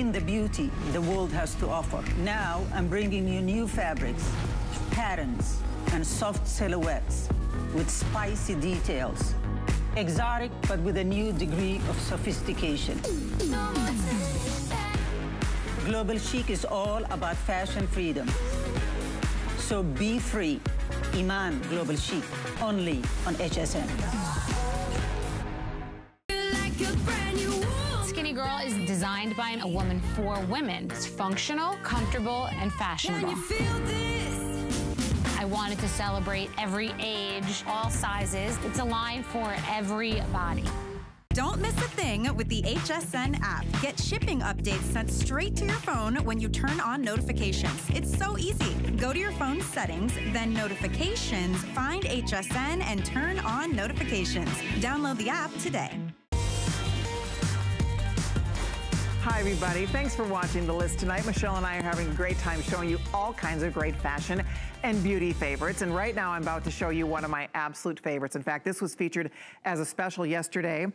In the beauty the world has to offer. Now I'm bringing you new fabrics, patterns, and soft silhouettes with spicy details. Exotic, but with a new degree of sophistication. Global Chic is all about fashion freedom. So be free. Iman Global Chic, only on HSN. Designed by a woman for women. It's functional, comfortable, and fashionable. I wanted to celebrate every age, all sizes. It's a line for every body. Don't miss a thing with the HSN app. Get shipping updates sent straight to your phone when you turn on notifications. It's so easy. Go to your phone settings, then notifications, find HSN, and turn on notifications. Download the app today. Hi, everybody. Thanks for watching The List tonight. Michelle and I are having a great time showing you all kinds of great fashion and beauty favorites. And right now, I'm about to show you one of my absolute favorites. In fact, this was featured as a special yesterday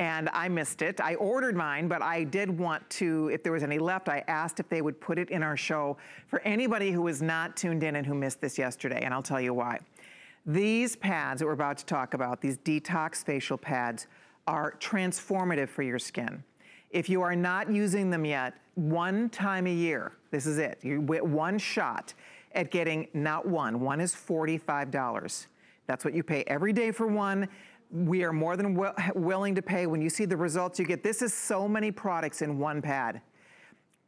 and I missed it. I ordered mine, but I did want to, if there was any left, I asked if they would put it in our show for anybody who was not tuned in and who missed this yesterday, and I'll tell you why. These pads that we're about to talk about, these detox facial pads, are transformative for your skin. If you are not using them yet, one time a year, this is it, you one shot at getting not one, one is $45. That's what you pay every day for one. We are more than willing to pay when you see the results you get. This is so many products in one pad.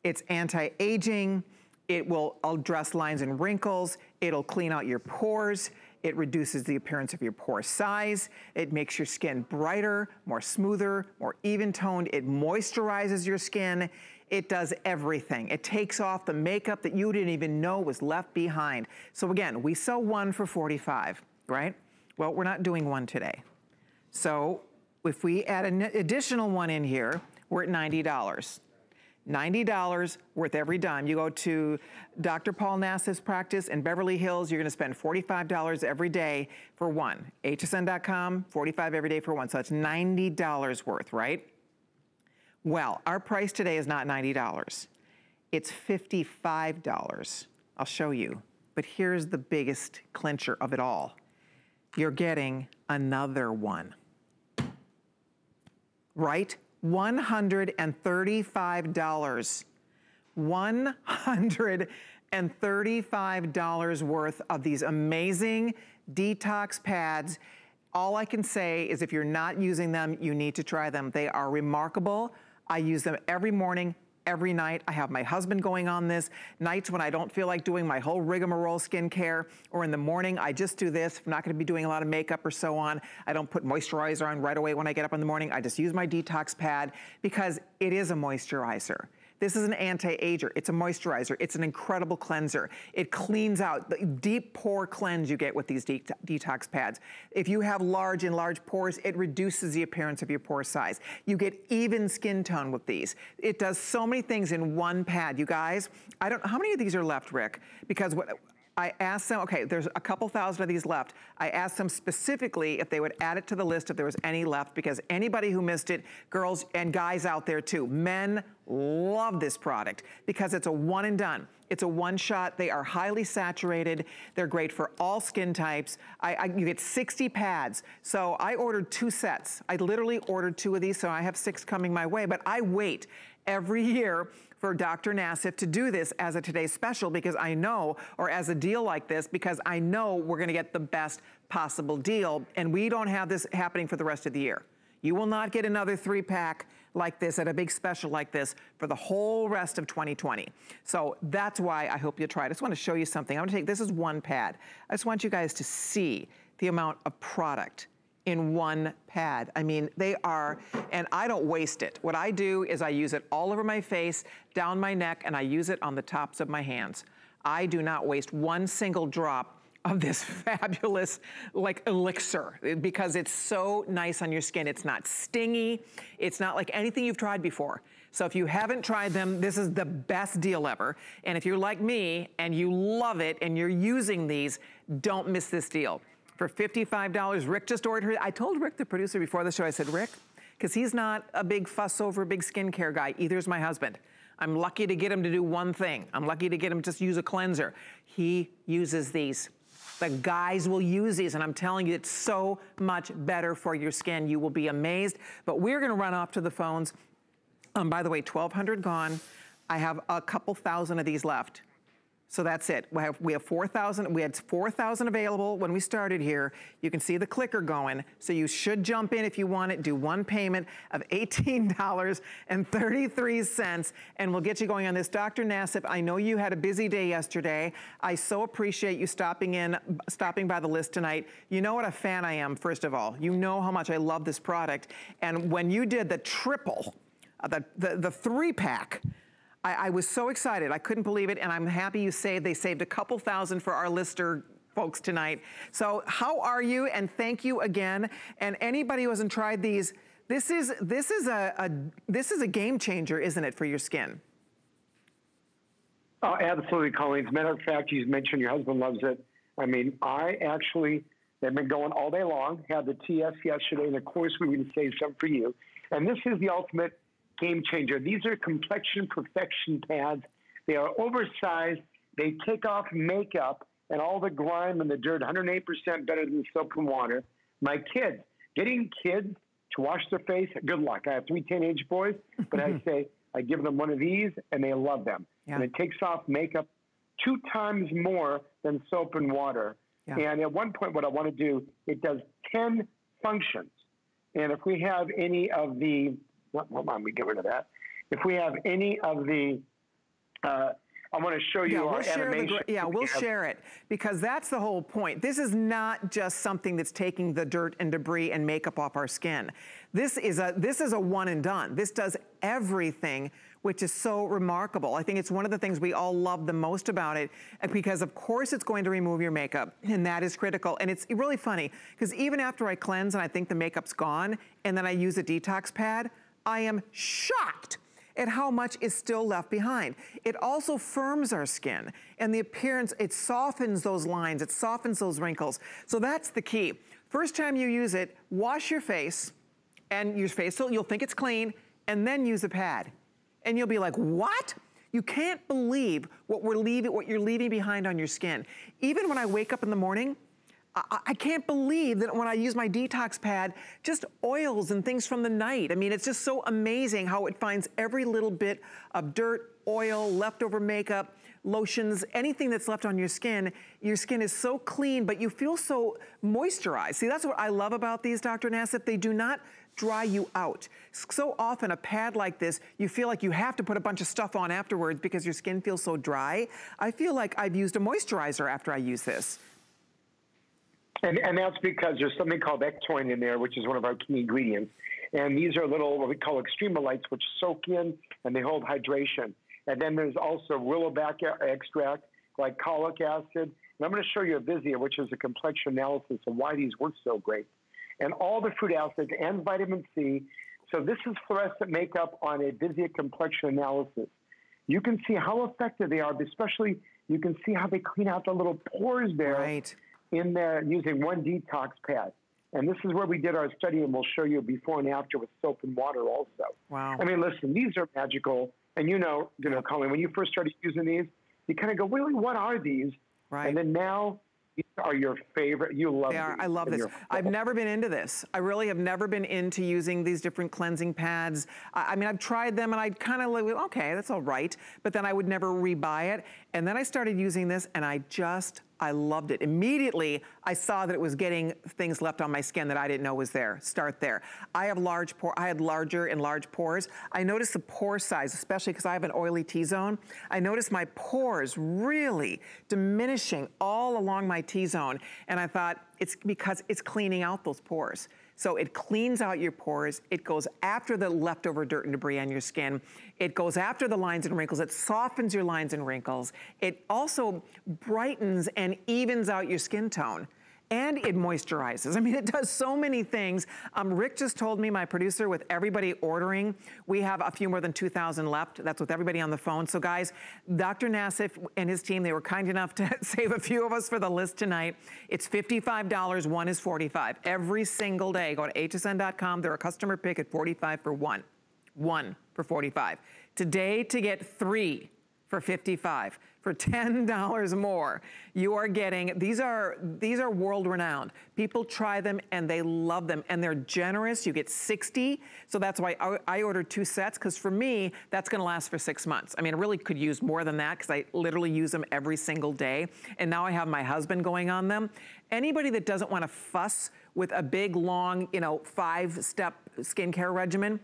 It's anti-aging, it will address lines and wrinkles, it'll clean out your pores, it reduces the appearance of your pore size. It makes your skin brighter, more smoother, more even toned. It moisturizes your skin. It does everything. It takes off the makeup that you didn't even know was left behind. So again, we sell one for 45, right? Well, we're not doing one today. So if we add an additional one in here, we're at $90. $90 worth every dime. You go to Dr. Paul Nassif's practice in Beverly Hills, you're gonna spend $45 every day for one. hsn.com, 45 every day for one. So that's $90 worth, right? Well, our price today is not $90. It's $55. I'll show you. But here's the biggest clincher of it all. You're getting another one. Right? $135. $135 worth of these amazing detox pads. All I can say is if you're not using them, you need to try them. They are remarkable. I use them every morning, every night. I have my husband going on this. Nights when I don't feel like doing my whole rigmarole skincare, or in the morning, I just do this. I'm not gonna be doing a lot of makeup or so on. I don't put moisturizer on right away when I get up in the morning. I just use my detox pad because it is a moisturizer. This is an anti-ager. It's a moisturizer. It's an incredible cleanser. It cleans out the deep pore cleanse you get with these de detox pads. If you have large and large pores, it reduces the appearance of your pore size. You get even skin tone with these. It does so many things in one pad. You guys, I don't, know how many of these are left, Rick? Because what, I asked them, okay, there's a couple thousand of these left. I asked them specifically if they would add it to the list if there was any left because anybody who missed it, girls and guys out there too, men love this product because it's a one and done. It's a one shot. They are highly saturated. They're great for all skin types. I, I, you get 60 pads. So I ordered two sets. I literally ordered two of these, so I have six coming my way, but I wait every year for Dr. Nassif to do this as a today's special because I know, or as a deal like this, because I know we're gonna get the best possible deal and we don't have this happening for the rest of the year. You will not get another three pack like this at a big special like this for the whole rest of 2020. So that's why I hope you try it. I just wanna show you something. I'm gonna take, this is one pad. I just want you guys to see the amount of product in one pad. I mean, they are, and I don't waste it. What I do is I use it all over my face, down my neck, and I use it on the tops of my hands. I do not waste one single drop of this fabulous like elixir because it's so nice on your skin. It's not stingy. It's not like anything you've tried before. So if you haven't tried them, this is the best deal ever. And if you're like me and you love it and you're using these, don't miss this deal for $55. Rick just ordered her. I told Rick, the producer, before the show, I said, Rick, because he's not a big fuss over big skincare guy. Either is my husband. I'm lucky to get him to do one thing. I'm lucky to get him to just use a cleanser. He uses these. The guys will use these, and I'm telling you, it's so much better for your skin. You will be amazed. But we're gonna run off to the phones. Um, by the way, 1,200 gone. I have a couple thousand of these left. So that's it. We have, we have 4,000, we had 4,000 available when we started here. You can see the clicker going. So you should jump in if you want it, do one payment of $18.33 and we'll get you going on this. Dr. Nassif, I know you had a busy day yesterday. I so appreciate you stopping in, stopping by the list tonight. You know what a fan I am, first of all. You know how much I love this product. And when you did the triple, uh, the, the, the three pack, I, I was so excited. I couldn't believe it, and I'm happy you saved. They saved a couple thousand for our lister folks tonight. So how are you? And thank you again. And anybody who hasn't tried these, this is this is a, a this is a game changer, isn't it, for your skin? Oh, absolutely, Colleen. As a matter of fact, you mentioned your husband loves it. I mean, I actually they've been going all day long. Had the TS yesterday, and of course we would save some for you. And this is the ultimate game changer. These are complexion perfection pads. They are oversized. They take off makeup and all the grime and the dirt 108% better than soap and water. My kids, getting kids to wash their face, good luck. I have three teenage boys, but I say I give them one of these and they love them. Yeah. And it takes off makeup two times more than soap and water. Yeah. And at one point, what I want to do, it does 10 functions. And if we have any of the hold on, we get rid of that. If we have any of the, uh, I want to show you yeah, our we'll animation. The, yeah, we'll share it because that's the whole point. This is not just something that's taking the dirt and debris and makeup off our skin. This is a this is a one and done. This does everything which is so remarkable. I think it's one of the things we all love the most about it because of course it's going to remove your makeup and that is critical. And it's really funny because even after I cleanse and I think the makeup's gone and then I use a detox pad, I am shocked at how much is still left behind. It also firms our skin and the appearance, it softens those lines, it softens those wrinkles. So that's the key. First time you use it, wash your face and your face, so you'll think it's clean, and then use a pad. And you'll be like, what? You can't believe what we're leaving, what you're leaving behind on your skin. Even when I wake up in the morning, I, can't believe that when I use my detox pad, just oils and things from the night. I mean, it's just so amazing how it finds every little bit of dirt, oil, leftover makeup, lotions, anything that's left on your skin, your skin is so clean, but you feel so moisturized. See, that's what I love about these, Dr. Nassif. They do not dry you out. So often a pad like this, you feel like you have to put a bunch of stuff on afterwards because your skin feels so dry. I feel like I've used a moisturizer after I use this. And, and that's because there's something called ectoin in there, which is one of our key ingredients. And these are little, what we call extremolytes, which soak in and they hold hydration. And then there's also willow bark extract, glycolic acid. And I'm going to show you a VISIA, which is a complexion analysis of why these work so great. And all the fruit acids and vitamin C. So this is fluorescent makeup on a VISIA complexion analysis. You can see how effective they are, especially you can see how they clean out the little pores there. Right in there using one detox pad. And this is where we did our study, and we'll show you before and after with soap and water also. Wow. I mean, listen, these are magical. And you know, you know, Colleen, when you first started using these, you kind of go, really, what are these? Right. And then now these are your favorite. You love they are. I love this. I've never been into this. I really have never been into using these different cleansing pads. I, I mean, I've tried them and I'd kind of like, okay, that's all right. But then I would never rebuy it. And then I started using this and I just I loved it. Immediately, I saw that it was getting things left on my skin that I didn't know was there. Start there. I have large pore, I had larger and large pores. I noticed the pore size, especially because I have an oily T-zone. I noticed my pores really diminishing all along my T-zone. And I thought, it's because it's cleaning out those pores. So it cleans out your pores. It goes after the leftover dirt and debris on your skin. It goes after the lines and wrinkles. It softens your lines and wrinkles. It also brightens and evens out your skin tone and it moisturizes. I mean, it does so many things. Um, Rick just told me, my producer, with everybody ordering, we have a few more than 2,000 left. That's with everybody on the phone. So guys, Dr. Nassif and his team, they were kind enough to save a few of us for the list tonight. It's $55, one is 45 Every single day, go to hsn.com. They're a customer pick at 45 for one. One for 45 Today to get three for 55 for $10 more. You are getting, these are, these are world renowned. People try them and they love them and they're generous. You get 60. So that's why I, I ordered two sets because for me, that's gonna last for six months. I mean, I really could use more than that because I literally use them every single day. And now I have my husband going on them. Anybody that doesn't wanna fuss with a big, long, you know, five step skincare regimen,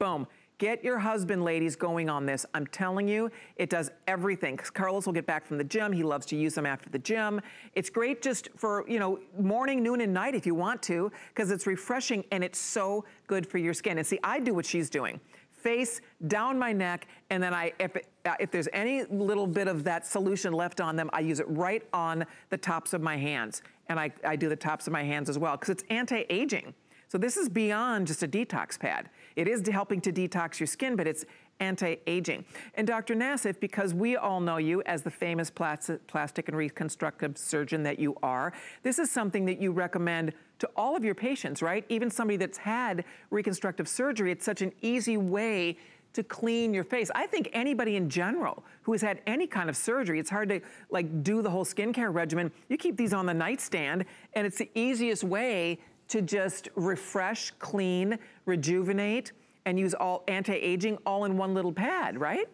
boom Get your husband, ladies, going on this. I'm telling you, it does everything. Because Carlos will get back from the gym. He loves to use them after the gym. It's great just for, you know, morning, noon, and night if you want to, because it's refreshing and it's so good for your skin. And see, I do what she's doing face, down my neck, and then I, if, it, if there's any little bit of that solution left on them, I use it right on the tops of my hands. And I, I do the tops of my hands as well, because it's anti-aging. So this is beyond just a detox pad. It is helping to detox your skin, but it's anti-aging. And Dr. Nassif, because we all know you as the famous plastic and reconstructive surgeon that you are, this is something that you recommend to all of your patients, right? Even somebody that's had reconstructive surgery, it's such an easy way to clean your face. I think anybody in general who has had any kind of surgery, it's hard to like do the whole skincare regimen. You keep these on the nightstand and it's the easiest way to just refresh, clean, rejuvenate, and use all anti-aging all in one little pad, right?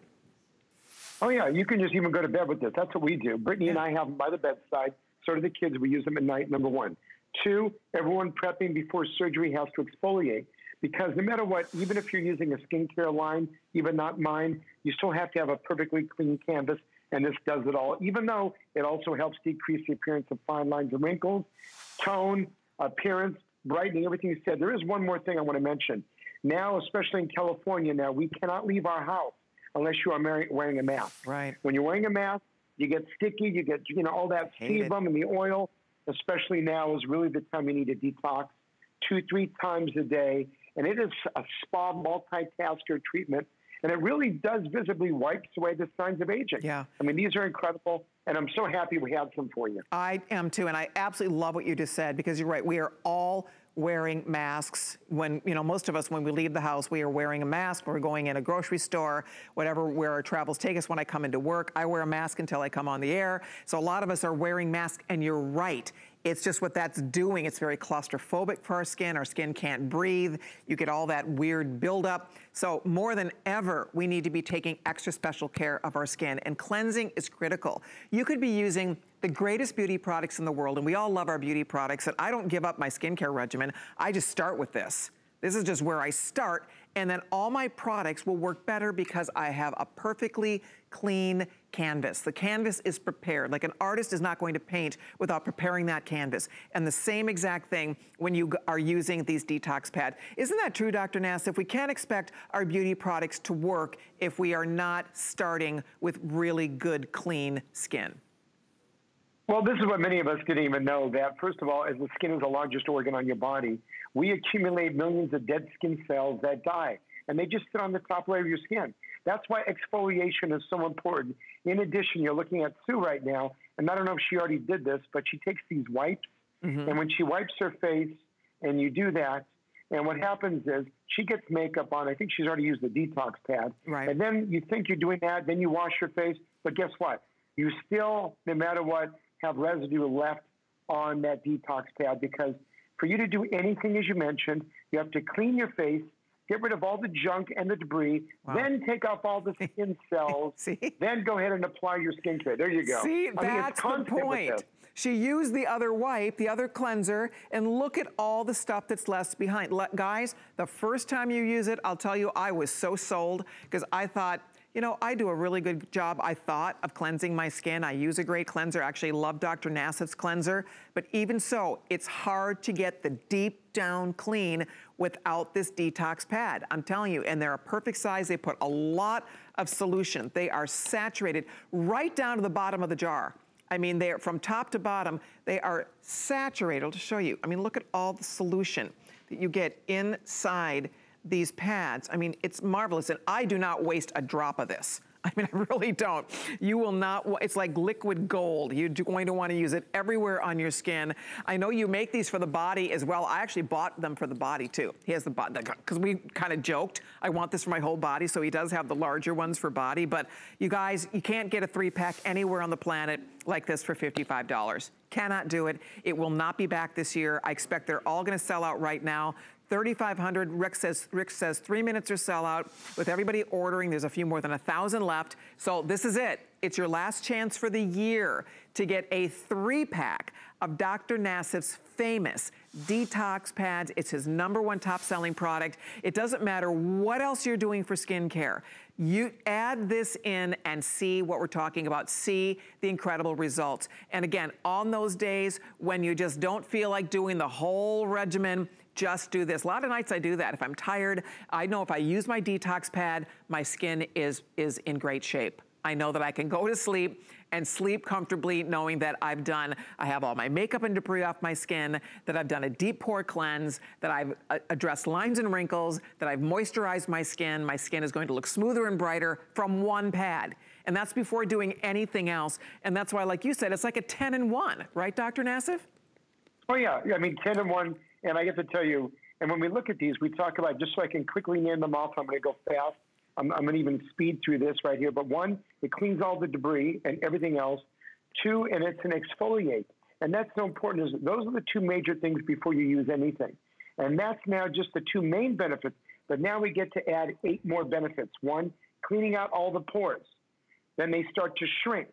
Oh yeah, you can just even go to bed with this. That's what we do. Brittany and I have them by the bedside. So do the kids. We use them at night, number one. Two, everyone prepping before surgery has to exfoliate because no matter what, even if you're using a skincare line, even not mine, you still have to have a perfectly clean canvas, and this does it all. Even though it also helps decrease the appearance of fine lines and wrinkles, tone, appearance, brightening, everything you said. There is one more thing I want to mention. Now, especially in California, now we cannot leave our house unless you are wearing a mask. Right. When you're wearing a mask, you get sticky, you get you know all that sebum and the oil. Especially now is really the time you need to detox two, three times a day, and it is a spa multitasker treatment and it really does visibly wipes away the signs of aging. Yeah. I mean, these are incredible, and I'm so happy we have some for you. I am too, and I absolutely love what you just said because you're right. We are all wearing masks when, you know, most of us, when we leave the house, we are wearing a mask. We're going in a grocery store, whatever, where our travels take us. When I come into work, I wear a mask until I come on the air. So a lot of us are wearing masks, and you're right. It's just what that's doing. It's very claustrophobic for our skin. Our skin can't breathe. You get all that weird buildup. So more than ever, we need to be taking extra special care of our skin and cleansing is critical. You could be using the greatest beauty products in the world and we all love our beauty products and I don't give up my skincare regimen. I just start with this. This is just where I start and then all my products will work better because I have a perfectly clean canvas. The canvas is prepared. Like an artist is not going to paint without preparing that canvas. And the same exact thing when you are using these detox pads. Isn't that true, Dr. Nassif? we can't expect our beauty products to work if we are not starting with really good, clean skin. Well, this is what many of us didn't even know that, first of all, as the skin is the largest organ on your body, we accumulate millions of dead skin cells that die, and they just sit on the top layer of your skin. That's why exfoliation is so important. In addition, you're looking at Sue right now, and I don't know if she already did this, but she takes these wipes, mm-hmm. and when she wipes her face, and you do that, and what happens is she gets makeup on. I think she's already used the detox pad. Right. And then you think you're doing that, then you wash your face, but guess what? You still, no matter what, have residue left on that detox pad because for you to do anything, as you mentioned, you have to clean your face, get rid of all the junk and the debris, wow. then take off all the skin cells, then go ahead and apply your skincare. There you go. See, I that's mean, the point. She used the other wipe, the other cleanser, and look at all the stuff that's left behind. Guys, the first time you use it, I'll tell you, I was so sold because I thought, you know, I do a really good job, I thought, of cleansing my skin. I use a great cleanser. I actually love Dr. Nassif's cleanser. But even so, it's hard to get the deep down clean without this detox pad. I'm telling you, and they're a perfect size. They put a lot of solution. They are saturated right down to the bottom of the jar. I mean, they are from top to bottom, they are saturated. To show you, I mean, look at all the solution that you get inside these pads. I mean, it's marvelous, and I do not waste a drop of this. I mean, I really don't. You will not, it's like liquid gold. You're going to want to use it everywhere on your skin. I know you make these for the body as well. I actually bought them for the body too. He has the body, because we kind of joked, I want this for my whole body, so he does have the larger ones for body. But you guys, you can't get a three pack anywhere on the planet like this for $55. Cannot do it. It will not be back this year. I expect they're all gonna sell out right now. 3,500. Rick says, Rick says three minutes or sell out. With everybody ordering, there's a few more than a thousand left. So this is it. It's your last chance for the year to get a three pack of Dr. Nassif's famous detox pads. It's his number one top selling product. It doesn't matter what else you're doing for skincare. You add this in and see what we're talking about. See the incredible results. And again, on those days when you just don't feel like doing the whole regimen, just do this. A lot of nights I do that. If I'm tired, I know if I use my detox pad, my skin is, is in great shape. I know that I can go to sleep and sleep comfortably knowing that I've done, I have all my makeup and debris off my skin, that I've done a deep pore cleanse, that I've uh, addressed lines and wrinkles, that I've moisturized my skin. My skin is going to look smoother and brighter from one pad. And that's before doing anything else. And that's why, like you said, it's like a 10 and one, right, Dr. Nassif? Oh yeah, I mean, 10 and one and I get to tell you, and when we look at these, we talk about, just so I can quickly name them off, I'm going to go fast. I'm, I'm going to even speed through this right here. But one, it cleans all the debris and everything else. Two, and it's an exfoliate. And that's so important. Is those are the two major things before you use anything. And that's now just the two main benefits. But now we get to add eight more benefits. One, cleaning out all the pores. Then they start to shrink.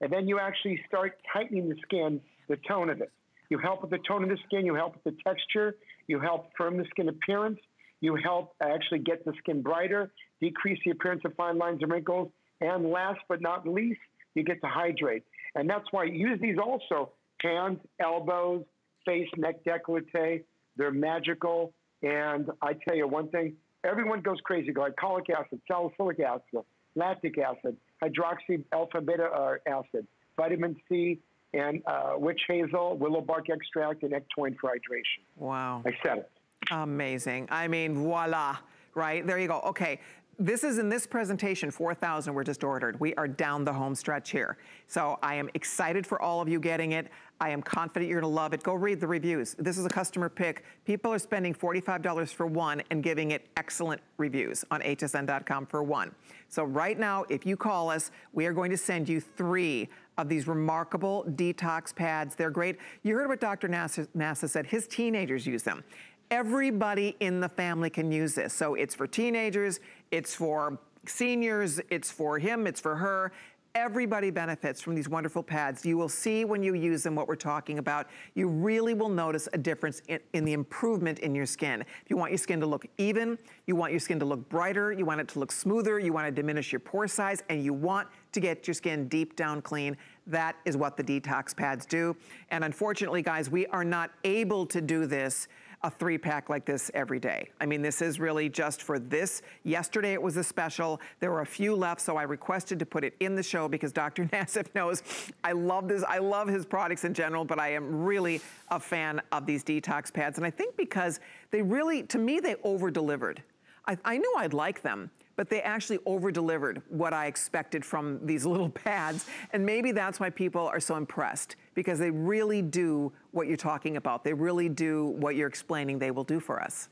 And then you actually start tightening the skin, the tone of it. You help with the tone of the skin. You help with the texture. You help firm the skin appearance. You help actually get the skin brighter, decrease the appearance of fine lines and wrinkles. And last but not least, you get to hydrate. And that's why use these also hands, elbows, face, neck, decollete. They're magical. And I tell you one thing, everyone goes crazy. Glycolic acid, salicylic acid, lactic acid, hydroxy alpha beta uh, acid, vitamin C, and uh, witch hazel, willow bark extract, and ectoin for hydration. Wow. I said it. Amazing. I mean, voila, right? There you go. Okay. This is in this presentation, 4,000 were just ordered. We are down the home stretch here. So I am excited for all of you getting it. I am confident you're gonna love it. Go read the reviews. This is a customer pick. People are spending $45 for one and giving it excellent reviews on hsn.com for one. So right now, if you call us, we are going to send you three of these remarkable detox pads. They're great. You heard what Dr. Nassif said. His teenagers use them. Everybody in the family can use this. So it's for teenagers, it's for seniors, it's for him, it's for her. Everybody benefits from these wonderful pads. You will see when you use them what we're talking about. You really will notice a difference in, in, the improvement in your skin. If you want your skin to look even, you want your skin to look brighter, you want it to look smoother, you want to diminish your pore size, and you want to get your skin deep down clean. That is what the detox pads do. And unfortunately, guys, we are not able to do this a three pack like this every day. I mean, this is really just for this. Yesterday it was a special. There were a few left, so I requested to put it in the show because Dr. Nassif knows I love this. I love his products in general, but I am really a fan of these detox pads. And I think because they really, to me, they over delivered. I, I knew I'd like them, but they actually over-delivered what I expected from these little pads. And maybe that's why people are so impressed because they really do what you're talking about. They really do what you're explaining they will do for us.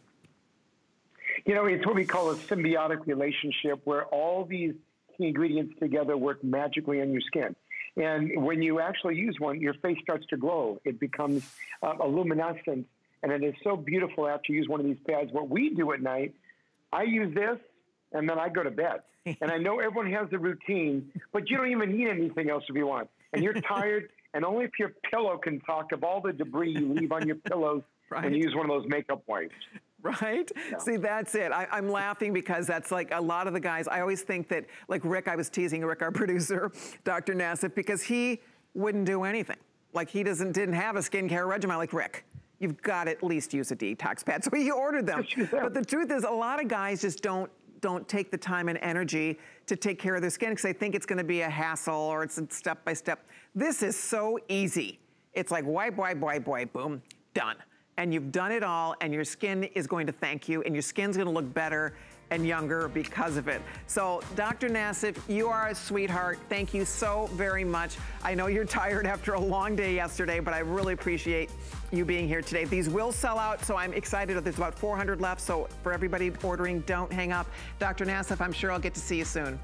You know, it's what we call a symbiotic relationship where all these key ingredients together work magically on your skin. And when you actually use one, your face starts to glow. It becomes uh, a luminescent, and it is so beautiful after you use one of these pads. What we do at night, I use this and then I go to bed. and I know everyone has a routine, but you don't even need anything else if you want. And you're tired, and only if your pillow can talk of all the debris you leave on your pillows right. when you use one of those makeup wipes. Right? Yeah. See, that's it. I, am laughing because that's like a lot of the guys. I always think that, like Rick, I was teasing Rick, our producer, Dr. Nassif, because he wouldn't do anything. Like he doesn't didn't have a skincare regimen like Rick you've got to at least use a detox pad. So he ordered them. But the truth is a lot of guys just don't don't take the time and energy to take care of their skin because they think it's gonna be a hassle or it's a step by step. This is so easy. It's like wipe, wipe, wipe, wipe, boom, done. And you've done it all and your skin is going to thank you and your skin's gonna look better and younger because of it. So Dr. Nassif, you are a sweetheart. Thank you so very much. I know you're tired after a long day yesterday, but I really appreciate you being here today. These will sell out, so I'm excited. There's about 400 left, so for everybody ordering, don't hang up. Dr. Nassif, I'm sure I'll get to see you soon.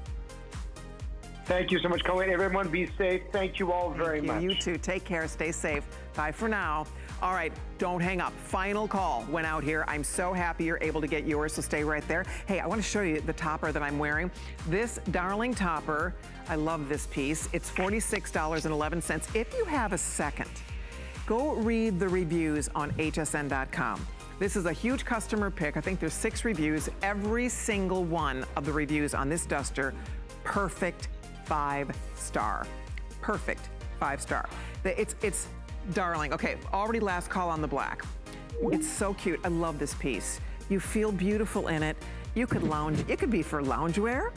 Thank you so much, Colleen. Everyone be safe. Thank you all very you. much. You too. Take care. Stay safe. Bye for now. All right, don't hang up. Final call went out here. I'm so happy you're able to get yours, so stay right there. Hey, I want to show you the topper that I'm wearing. This darling topper, I love this piece. It's $46.11. If you have a second, go read the reviews on hsn.com. This is a huge customer pick. I think there's six reviews. Every single one of the reviews on this duster, perfect five star. Perfect five star. It's, it's darling. Okay, already last call on the black. It's so cute. I love this piece. You feel beautiful in it. You could lounge, it could be for loungewear.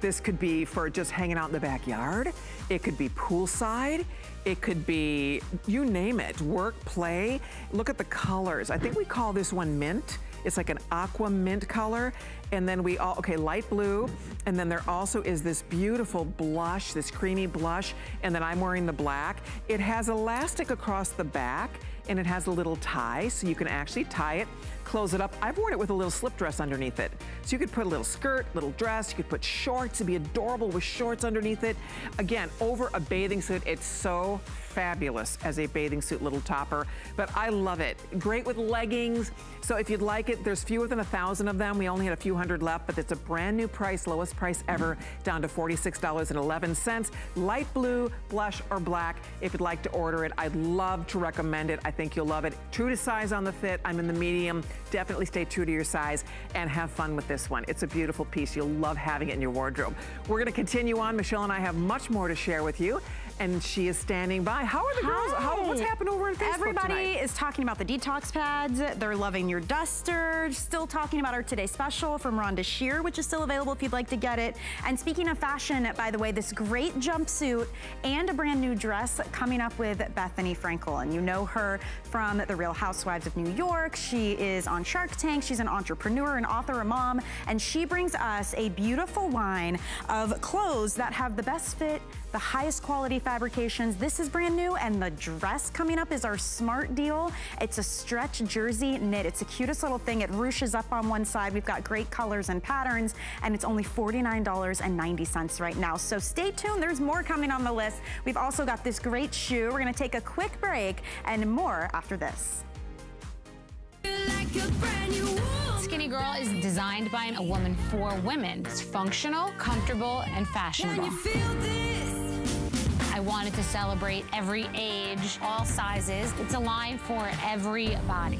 This could be for just hanging out in the backyard. It could be poolside. It could be, you name it, work, play. Look at the colors. I think we call this one mint. It's like an aqua mint color. And then we all, okay, light blue. And then there also is this beautiful blush, this creamy blush. And then I'm wearing the black. It has elastic across the back and it has a little tie, so you can actually tie it, close it up. I've worn it with a little slip dress underneath it. So you could put a little skirt, little dress, you could put shorts, it'd be adorable with shorts underneath it. Again, over a bathing suit, it's so fabulous as a bathing suit little topper, but I love it. Great with leggings. So if you'd like it, there's fewer than a thousand of them. We only had a few hundred left, but it's a brand new price, lowest price ever, down to $46.11. Light blue, blush, or black. If you'd like to order it, I'd love to recommend it. I think you'll love it. True to size on the fit. I'm in the medium. Definitely stay true to your size and have fun with this one. It's a beautiful piece. You'll love having it in your wardrobe. We're going to continue on. Michelle and I have much more to share with you and she is standing by. How are the girls? How, what's happened over on Facebook Everybody tonight? is talking about the detox pads. They're loving your duster. Still talking about our today special from Rhonda Shear, which is still available if you'd like to get it. And speaking of fashion, by the way, this great jumpsuit and a brand new dress coming up with Bethenny Frankel. And you know her from The Real Housewives of New York. She is on Shark Tank. She's an entrepreneur, an author, a mom, and she brings us a beautiful line of clothes that have the best fit, the highest quality fabrications. This is brand new, and the dress coming up is our smart deal. It's a stretch jersey knit. It's the cutest little thing. It ruches up on one side. We've got great colors and patterns, and it's only $49.90 right now. So stay tuned. There's more coming on the list. We've also got this great shoe. We're gonna take a quick break and more after this. Skinny Girl is designed by a woman for women. It's functional, comfortable, and fashionable. I wanted to celebrate every age, all sizes. It's a line for every body.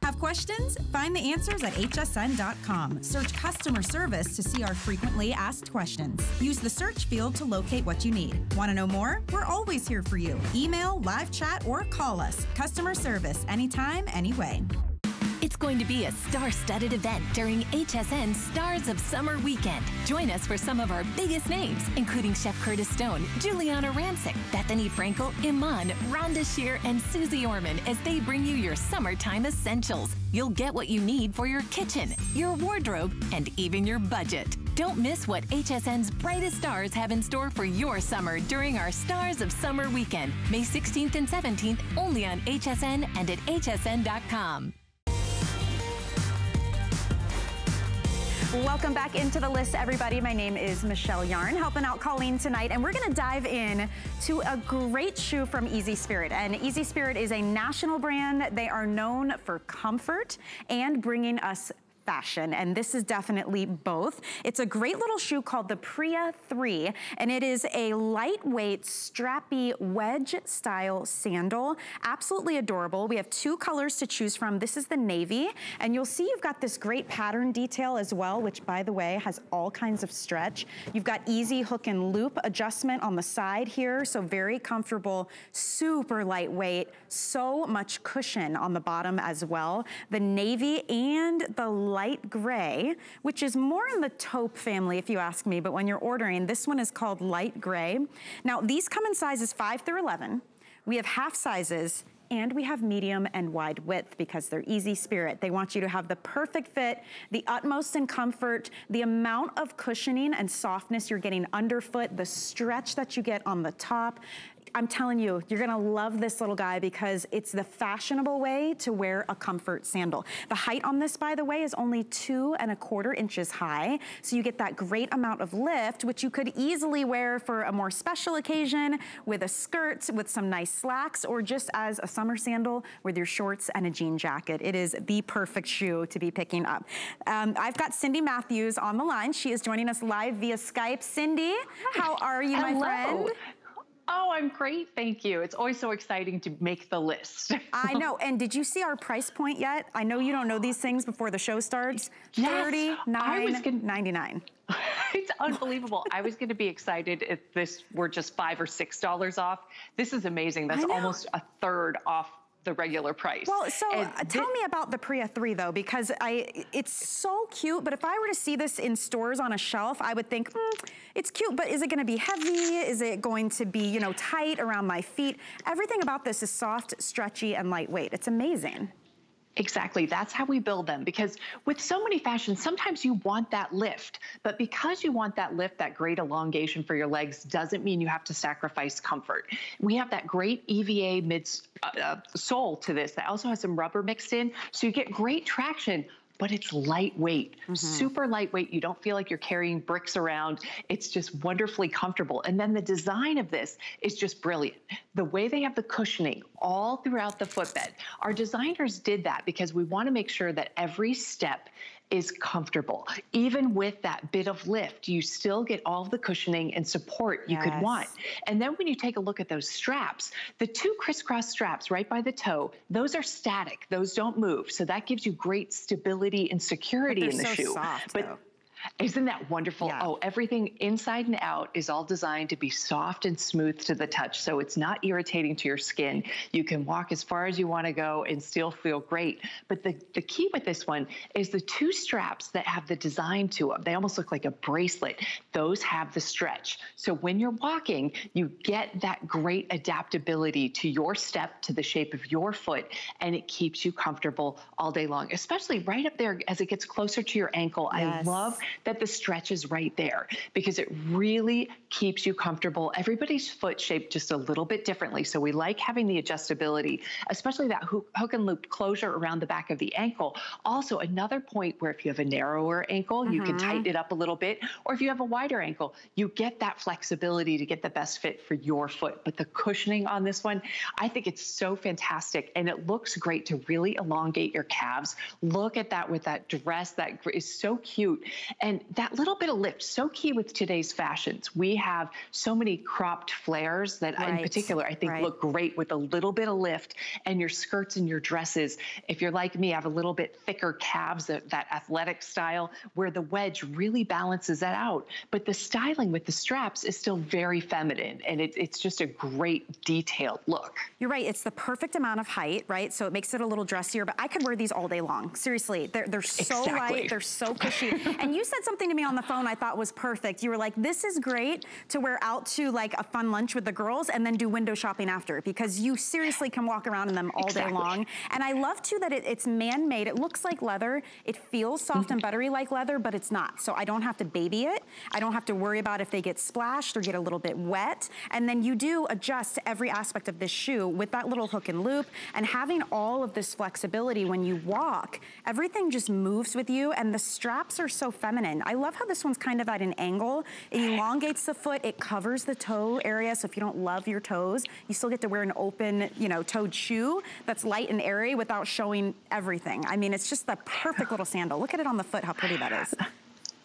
Have questions? Find the answers at hsn.com. Search customer service to see our frequently asked questions. Use the search field to locate what you need. Want to know more? We're always here for you. Email, live chat, or call us. Customer service anytime, anyway. It's going to be a star studded event during HSN's Stars of Summer Weekend. Join us for some of our biggest names, including Chef Curtis Stone, Giuliana Rancic, Bethenny Frankel, Iman, Rhonda Shear, and Suze Orman as they bring you your summertime essentials. You'll get what you need for your kitchen, your wardrobe, and even your budget. Don't miss what HSN's brightest stars have in store for your summer during our Stars of Summer Weekend, May 16th and 17th, only on HSN and at hsn.com. Welcome back into the list, everybody. My name is Michelle Yarn, helping out Colleen tonight, and we're going to dive in to a great shoe from Easy Spirit. And Easy Spirit is a national brand. They are known for comfort and bringing us fashion, and this is definitely both. It's a great little shoe called the Priya 3, and it is a lightweight, strappy, wedge-style sandal. Absolutely adorable. We have two colors to choose from. This is the navy, and you'll see you've got this great pattern detail as well, which, by the way, has all kinds of stretch. You've got easy hook and loop adjustment on the side here, so very comfortable, super lightweight, so much cushion on the bottom as well. The navy and the light gray, which is more in the taupe family if you ask me, but when you're ordering, this one is called light gray. Now these come in sizes five through 11. We have half sizes and we have medium and wide width because they're easy spirit. They want you to have the perfect fit, the utmost in comfort, the amount of cushioning and softness you're getting underfoot, the stretch that you get on the top. I'm telling you, you're gonna love this little guy because it's the fashionable way to wear a comfort sandal. The height on this, by the way, is only two and a quarter inches high. So you get that great amount of lift, which you could easily wear for a more special occasion with a skirt, with some nice slacks, or just as a summer sandal with your shorts and a jean jacket. It is the perfect shoe to be picking up. Um, I've got Cindy Matthews on the line. She is joining us live via Skype. Cindy, how are you, Hello. my friend? Oh, I'm great. Thank you. It's always so exciting to make the list. I know. And did you see our price point yet? I know you don't know these things before the show starts. Yes, $39.99. it's unbelievable. I was going to be excited if this were just five or six dollars off. This is amazing. That's almost a third off the regular price. Well, so uh, tell me about the Priya 3 though, because I it's so cute, but if I were to see this in stores on a shelf, I would think, hmm, it's cute, but is it gonna be heavy? Is it going to be, you know, tight around my feet? Everything about this is soft, stretchy, and lightweight. It's amazing. Exactly. That's how we build them because with so many fashions, sometimes you want that lift, but because you want that lift, that great elongation for your legs doesn't mean you have to sacrifice comfort. We have that great EVA mid uh, uh, sole to this that also has some rubber mixed in. So you get great traction but it's lightweight, Mm-hmm. super lightweight. You don't feel like you're carrying bricks around. It's just wonderfully comfortable. And then the design of this is just brilliant. The way they have the cushioning all throughout the footbed, our designers did that because we want to make sure that every step is comfortable. Even with that bit of lift, you still get all the cushioning and support you could want. And then when you take a look at those straps, the two crisscross straps right by the toe, those are static. Those don't move. So that gives you great stability and security in the so shoe. soft, but though. Isn't that wonderful? Yeah. Oh, everything inside and out is all designed to be soft and smooth to the touch. So it's not irritating to your skin. You can walk as far as you want to go and still feel great. But the, the key with this one is the two straps that have the design to them. They almost look like a bracelet. Those have the stretch. So when you're walking, you get that great adaptability to your step, to the shape of your foot, and it keeps you comfortable all day long, especially right up there as it gets closer to your ankle. I love that the stretch is right there because it really keeps you comfortable. Everybody's foot shaped just a little bit differently. So we like having the adjustability, especially that hook, hook and loop closure around the back of the ankle. Also, another point where if you have a narrower ankle, you can mm-hmm. tighten it up a little bit, or if you have a wider ankle, you get that flexibility to get the best fit for your foot. But the cushioning on this one, I think it's so fantastic and it looks great to really elongate your calves. Look at that with that dress that is so cute. And that little bit of lift, so key with today's fashions. We have so many cropped flares that in particular I think right. look great with a little bit of lift and your skirts and your dresses. If you're like me, I have a little bit thicker calves, that, that athletic style where the wedge really balances that out. But the styling with the straps is still very feminine and it, it's just a great detailed look. You're right, it's the perfect amount of height, right? So it makes it a little dressier, but I could wear these all day long. Seriously, they're, they're so Exactly. light, they're so cushy. and you said something to me on the phone I thought was perfect. You were like, this is great to wear out to like a fun lunch with the girls and then do window shopping after because you seriously can walk around in them all Exactly. day long. And I love too that it, it's man-made. It looks like leather. It feels soft Mm-hmm. and buttery like leather, but it's not. So I don't have to baby it. I don't have to worry about if they get splashed or get a little bit wet. And then you do adjust to every aspect of this shoe with that little hook and loop and having all of this flexibility when you walk, everything just moves with you and the straps are so feminine. I love how this one's kind of at an angle. It elongates the foot, it covers the toe area. So if you don't love your toes, you still get to wear an open, you know, toed shoe that's light and airy without showing everything. I mean, it's just the perfect little sandal. Look at it on the foot, how pretty that is.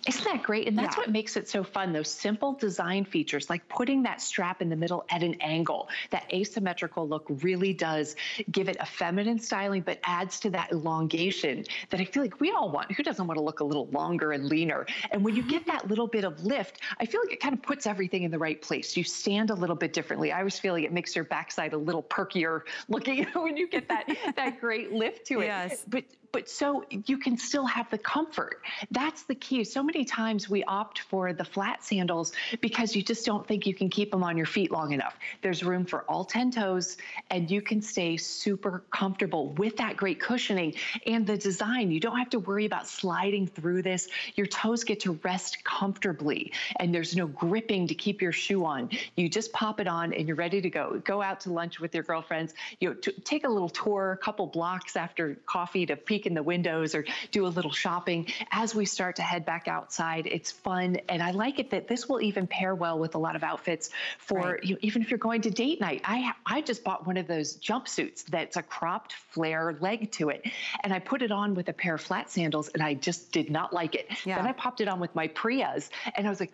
Isn't that great? And that's Yeah. what makes it so fun. Those simple design features, like putting that strap in the middle at an angle, that asymmetrical look really does give it a feminine styling, but adds to that elongation that I feel like we all want. Who doesn't want to look a little longer and leaner? And when you get that little bit of lift, I feel like it kind of puts everything in the right place. You stand a little bit differently. I was feeling it makes your backside a little perkier looking when you get that that great lift to it. Yes. But but so you can still have the comfort. That's the key. So many times we opt for the flat sandals because you just don't think you can keep them on your feet long enough. There's room for all 10 toes and you can stay super comfortable with that great cushioning and the design. You don't have to worry about sliding through this. Your toes get to rest comfortably and there's no gripping to keep your shoe on. You just pop it on and you're ready to go. Go out to lunch with your girlfriends, you know, take a little tour, a couple blocks after coffee to peek in the windows or do a little shopping. As we start to head back outside, it's fun. And I like it that this will even pair well with a lot of outfits for right. you know, even if you're going to date night. I, I just bought one of those jumpsuits that's a cropped flare leg to it. And I put it on with a pair of flat sandals and I just did not like it. Yeah. Then I popped it on with my Prias and I was like,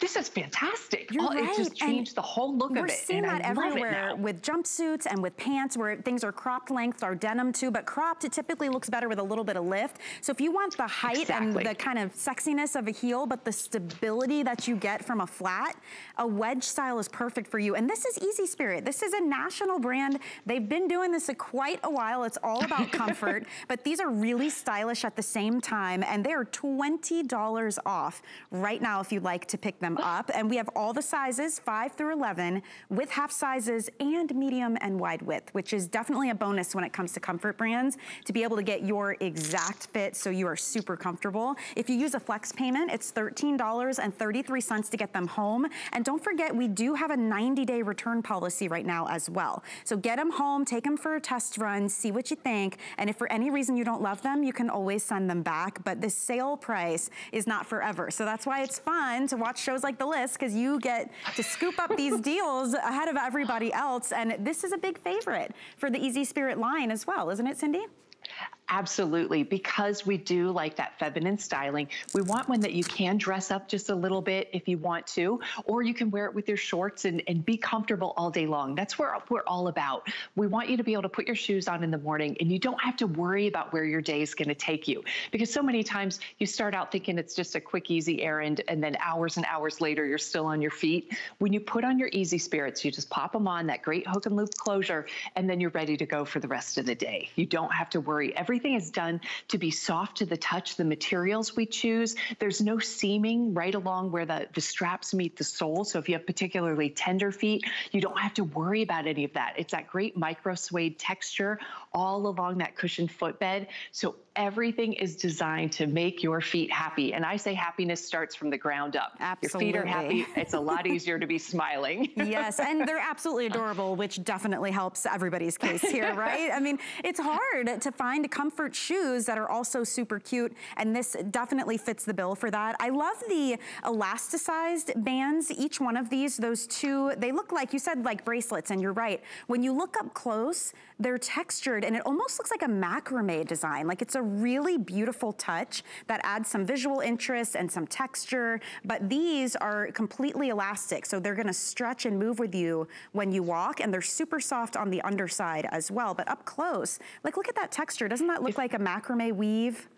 this is fantastic. You're All, right. It just changed and the whole look of it. We're seeing that everywhere with jumpsuits and with pants where things are cropped length or denim too, but cropped, it typically looks better with a little bit of lift. So if you want the height exactly. and the kind of sexiness of a heel, but the stability that you get from a flat, a wedge style is perfect for you. And this is Easy Spirit. This is a national brand. They've been doing this quite a while. It's all about comfort, but these are really stylish at the same time. And they're $20 off right now if you'd like to pick them them up. And we have all the sizes, 5 through 11, with half sizes and medium and wide width, which is definitely a bonus when it comes to comfort brands, to be able to get your exact fit so you are super comfortable. If you use a flex payment, it's $13.33 to get them home. And don't forget, we do have a 90-day return policy right now as well. So get them home, take them for a test run, see what you think. And if for any reason you don't love them, you can always send them back. But the sale price is not forever. So that's why it's fun to watch shows like The List because you get to scoop up these deals ahead of everybody else. And this is a big favorite for the Easy Spirit line as well, isn't it, Cindy? Absolutely, because we do like that feminine styling. We want one that you can dress up just a little bit if you want to, or you can wear it with your shorts and, and be comfortable all day long. That's what we're all about. We want you to be able to put your shoes on in the morning and you don't have to worry about where your day is going to take you. Because so many times you start out thinking it's just a quick, easy errand, and then hours and hours later, you're still on your feet. When you put on your easy spirits, you just pop them on, that great hook and loop closure, and then you're ready to go for the rest of the day. You don't have to worry. Everything everything is done to be soft to the touch. The materials we choose, there's no seaming right along where the, the straps meet the sole. So if you have particularly tender feet, you don't have to worry about any of that. It's that great micro suede texture all along that cushioned footbed. So everything is designed to make your feet happy. And I say happiness starts from the ground up. Absolutely. Your feet are happy. It's a lot easier to be smiling. yes, and they're absolutely adorable, which definitely helps everybody's case here, right? I mean, it's hard to find comfort shoes that are also super cute, and this definitely fits the bill for that. I love the elasticized bands. Each one of these, those two, they look like, you said like bracelets, and you're right. When you look up close, they're textured, and it almost looks like a macrame design. Like it's a really beautiful touch that adds some visual interest and some texture, but these are completely elastic, so they're gonna stretch and move with you when you walk, and they're super soft on the underside as well. But up close, like look at that texture. Doesn't that look like a macrame weave?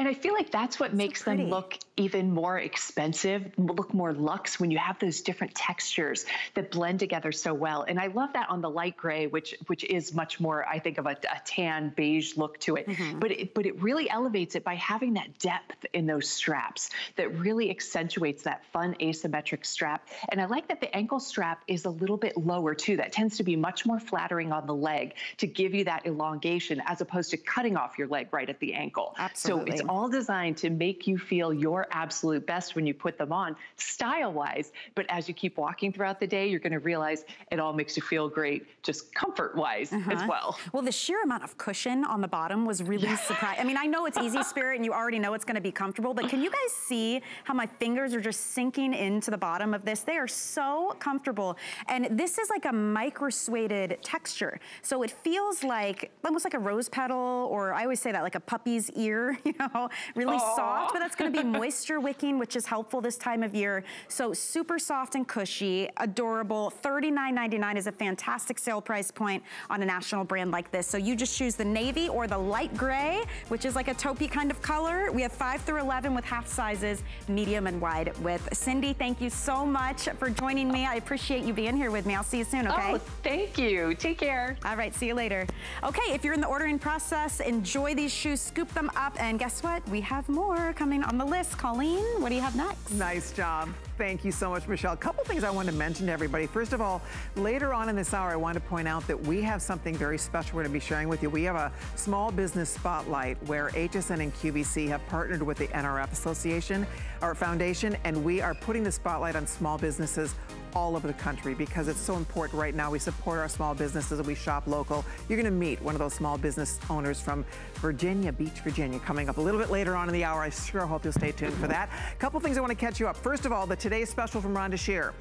And I feel like that's what makes them look even more expensive, look more luxe when you have those different textures that blend together so well. And I love that on the light gray, which which is much more, I think, of a, a tan beige look to it. Mm-hmm. But it, but it really elevates it by having that depth in those straps that really accentuates that fun asymmetric strap. And I like that the ankle strap is a little bit lower too. That tends to be much more flattering on the leg to give you that elongation as opposed to cutting off your leg right at the ankle. Absolutely. So it's all designed to make you feel your absolute best when you put them on, style wise. But as you keep walking throughout the day, you're going to realize it all makes you feel great, just comfort wise uh-huh. as well. Well, the sheer amount of cushion on the bottom was really surprising. I mean, I know it's easy spirit and you already know it's going to be comfortable, but can you guys see how my fingers are just sinking into the bottom of this? They are so comfortable. And this is like a micro suede texture. So it feels like almost like a rose petal, or I always say that like a puppy's ear, you know? Really Aww. soft, but that's gonna be moisture wicking, which is helpful this time of year. So super soft and cushy, adorable. $39.99 is a fantastic sale price point on a national brand like this. So you just choose the navy or the light gray, which is like a taupey kind of color. We have five through 11 with half sizes, medium and wide width. Cindy, thank you so much for joining me. I appreciate you being here with me. I'll see you soon, okay? Oh, thank you. Take care. All right, see you later. Okay, if you're in the ordering process, enjoy these shoes, scoop them up, and guess what? We have more coming on the list. Colleen, what do you have next? Nice job. Thank you so much, Michelle. A couple things I want to mention to everybody. First of all, later on in this hour, I want to point out that we have something very special we're going to be sharing with you. We have a small business spotlight where HSN and QVC have partnered with the NRF Association, our foundation, and we are putting the spotlight on small businesses all over the country because it's so important right now. We support our small businesses and we shop local. You're going to meet one of those small business owners from Virginia Beach, Virginia, coming up a little bit later on in the hour. I sure hope you'll stay tuned for that. A couple things I want to catch you up. First of all, the today's special from Rhonda Shear.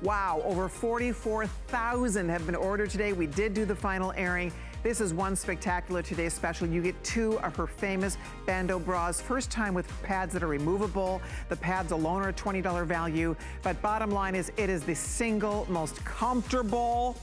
Wow, over 44,000 have been ordered today. We did do the final airing. This is one spectacular today's special. You get two of her famous bandeau bras. First time with pads that are removable. The pads alone are a $20 value. But bottom line is it is the single most comfortable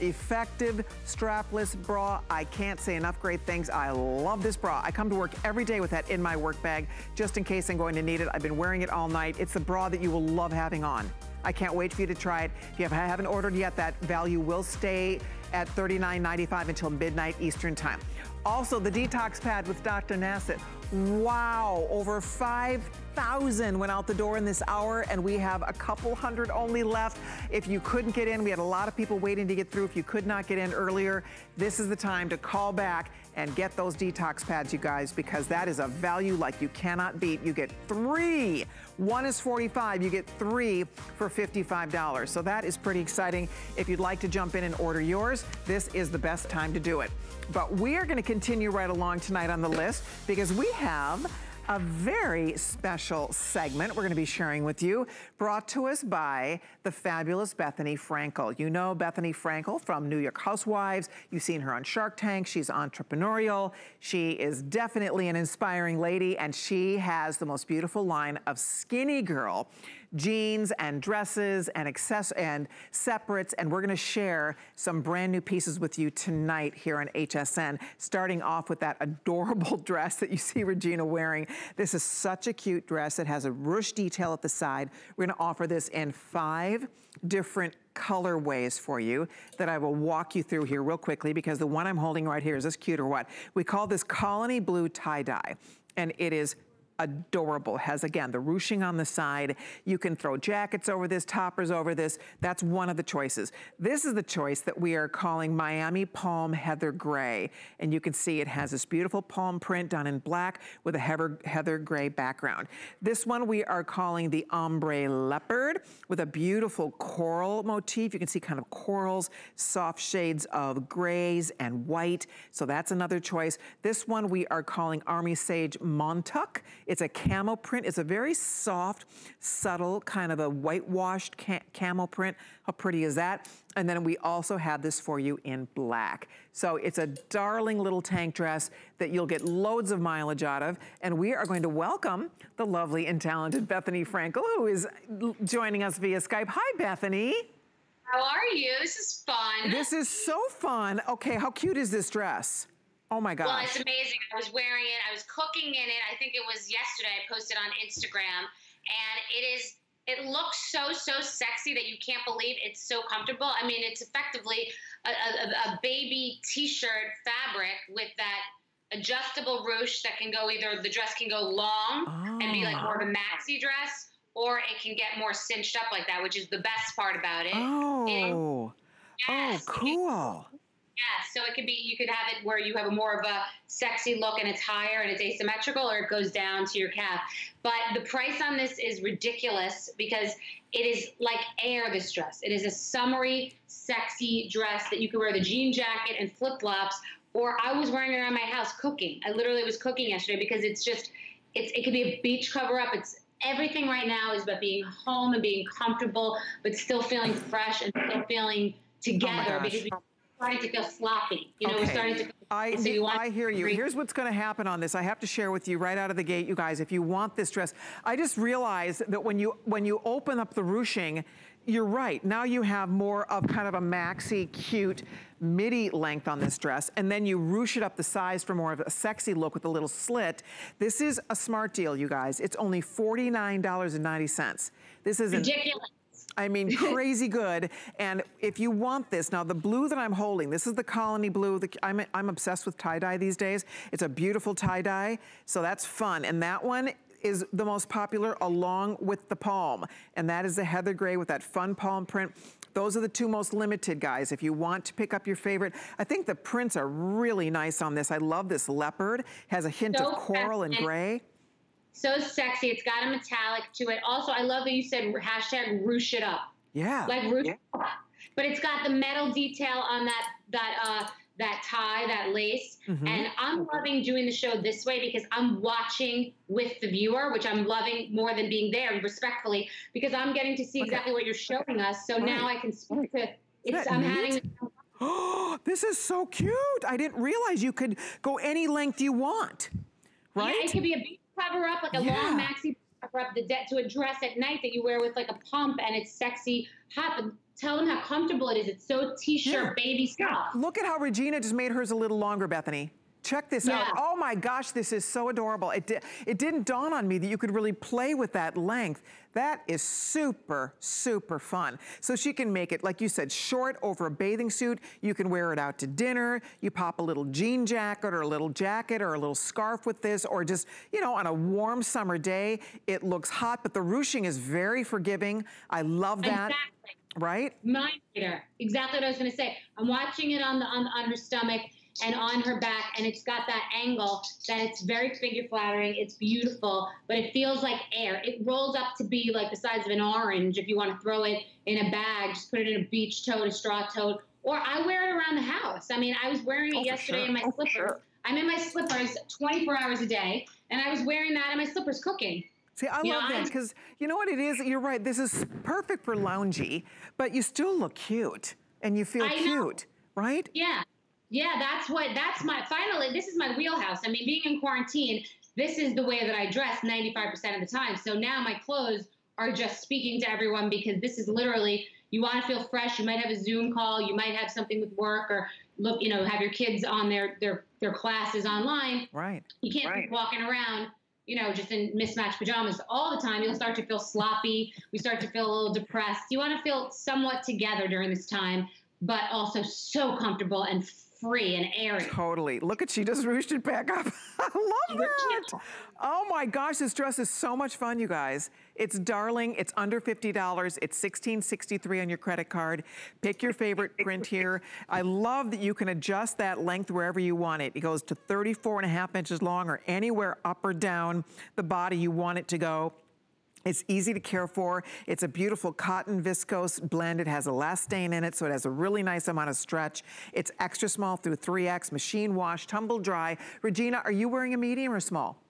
effective strapless bra. I can't say enough great things. I love this bra. I come to work every day with that in my work bag just in case I'm going to need it. I've been wearing it all night. It's the bra that you will love having on. I can't wait for you to try it. If you haven't ordered yet, that value will stay at $39.95 until midnight Eastern time. Also, the detox pad with Dr. Nassif. Wow, over 5,000 went out the door in this hour and we have a couple hundred only left. If you couldn't get in, we had a lot of people waiting to get through. If you could not get in earlier, this is the time to call back and get those detox pads, you guys, because that is a value like you cannot beat. You get three. One is 45, you get three for $55. So that is pretty exciting. If you'd like to jump in and order yours, this is the best time to do it. But we are gonna continue right along tonight on the list because we have a very special segment we're going to be sharing with you, brought to us by the fabulous Bethenny Frankel. You know Bethenny Frankel from New York Housewives. You've seen her on Shark Tank. She's entrepreneurial. She is definitely an inspiring lady, and she has the most beautiful line of Skinny Girl jeans and dresses and access and separates. And we're gonna share some brand new pieces with you tonight here on HSN, starting off with that adorable dress that you see Regina wearing. This is such a cute dress. It has a ruche detail at the side. We're gonna offer this in five different colorways for you that I will walk you through here real quickly because the one I'm holding right here is this cute or what? We call this colony blue tie-dye and it is adorable. Has, again, the ruching on the side. You can throw jackets over this, toppers over this. That's one of the choices. This is the choice that we are calling Miami Palm Heather Gray. And you can see it has this beautiful palm print done in black with a heather, heather gray background. This one we are calling the Ombre Leopard with a beautiful coral motif. You can see kind of corals, soft shades of grays and white. So that's another choice. This one we are calling Army Sage Montauk. It's a camel print. It's a very soft, subtle, kind of a whitewashed ca camel print. How pretty is that? And then we also have this for you in black. So it's a darling little tank dress that you'll get loads of mileage out of. And we are going to welcome the lovely and talented Bethenny Frankel, who is joining us via Skype. Hi, Bethenny. How are you? This is fun. This is so fun. Okay, how cute is this dress? Oh my God. Well, it's amazing. I was wearing it. I was cooking in it. I think it was yesterday. I posted on Instagram, and it is. It looks so so sexy that you can't believe it's so comfortable. I mean, it's effectively a, a, a baby T-shirt fabric with that adjustable ruche that can go either the dress can go long oh. and be like more of a ah. maxi dress, or it can get more cinched up like that, which is the best part about it. Oh. It, oh, yes, oh, cool. Yeah, so it could be you could have it where you have a more of a sexy look and it's higher and it's asymmetrical, or it goes down to your calf. But the price on this is ridiculous because it is like air. This dress, it is a summery, sexy dress that you can wear the jean jacket and flip flops. Or I was wearing it around my house cooking. I literally was cooking yesterday because it's just it's it could be a beach cover up. It's everything right now is about being home and being comfortable, but still feeling fresh and still feeling oh together oh because starting to feel sloppy. You know, okay. we're starting to. I, so I hear you. Here's what's going to happen on this. I have to share with you right out of the gate, you guys. If you want this dress, I just realized that when you when you open up the ruching, you're right. Now you have more of kind of a maxi, cute midi length on this dress, and then you ruche it up the size for more of a sexy look with a little slit. This is a smart deal, you guys. It's only $49.90. This is ridiculous. I mean, crazy good. And if you want this, now the blue that I'm holding, this is the Colony Blue. The, I'm, I'm obsessed with tie-dye these days. It's a beautiful tie-dye, so that's fun. And that one is the most popular along with the palm. And that is the heather gray with that fun palm print. Those are the two most limited, guys. If you want to pick up your favorite, I think the prints are really nice on this. I love this leopard. Has a hint so of coral and gray. So sexy. It's got a metallic to it. Also, I love that you said hashtag ruche it up. Yeah. Like ruche yeah. But it's got the metal detail on that, that, uh, that tie, that lace. Mm-hmm. And I'm loving doing the show this way because I'm watching with the viewer, which I'm loving more than being there respectfully, because I'm getting to see okay. exactly what you're showing us. So right. now I can speak to it's I'm having Oh, this is so cute. I didn't realize you could go any length you want. Right? Yeah, it could be a cover up, like a yeah. long maxi cover up the debt to a dress at night that you wear with like a pump and it's sexy hot. Tell them how comfortable it is. It's so t-shirt yeah. baby stuff. Look at how Regina just made hers a little longer, Bethenny. Check this yeah. out. Oh my gosh, this is so adorable. It, di it didn't dawn on me that you could really play with that length. That is super, super fun. So she can make it, like you said, short over a bathing suit. You can wear it out to dinner. You pop a little jean jacket or a little jacket or a little scarf with this, or just, you know, on a warm summer day, it looks hot, but the ruching is very forgiving. I love that. Exactly. Right? Mind reader. Exactly what I was going to say. I'm watching it on the on, on her stomach and on her back, and it's got that angle that it's very figure flattering. It's beautiful, but it feels like air. It rolls up to be like the size of an orange if you want to throw it in a bag, just put it in a beach tote, a straw tote, or I wear it around the house. I mean, I was wearing it oh, yesterday sure. in my oh, slippers. Sure. I'm in my slippers 24 hours a day, and I was wearing that in my slippers cooking. See, I you love know, that because you know what it is? You're right. This is perfect for loungy, but you still look cute and you feel I cute, know. right? Yeah. Yeah, that's what that's my finally this is my wheelhouse. I mean, being in quarantine, this is the way that I dress 95% of the time. So now my clothes are just speaking to everyone because this is literally you want to feel fresh, you might have a Zoom call, you might have something with work or look, you know, have your kids on their their their classes online. Right. You can't right. be walking around you know, just in mismatched pajamas all the time, you'll start to feel sloppy. We start to feel a little depressed. You want to feel somewhat together during this time, but also so comfortable and free and airy. Totally. Look at she just ruched it back up. I love that. Oh my gosh, this dress is so much fun, you guys. It's darling. It's under $50. It's $16.63 on your credit card. Pick your favorite print here. I love that you can adjust that length wherever you want it. It goes to 34 and a half inches long or anywhere up or down the body you want it to go. It's easy to care for. It's a beautiful cotton viscose blend. It has elastane in it, so it has a really nice amount of stretch. It's extra small through 3X, machine wash, tumble dry. Regina, are you wearing a medium or small?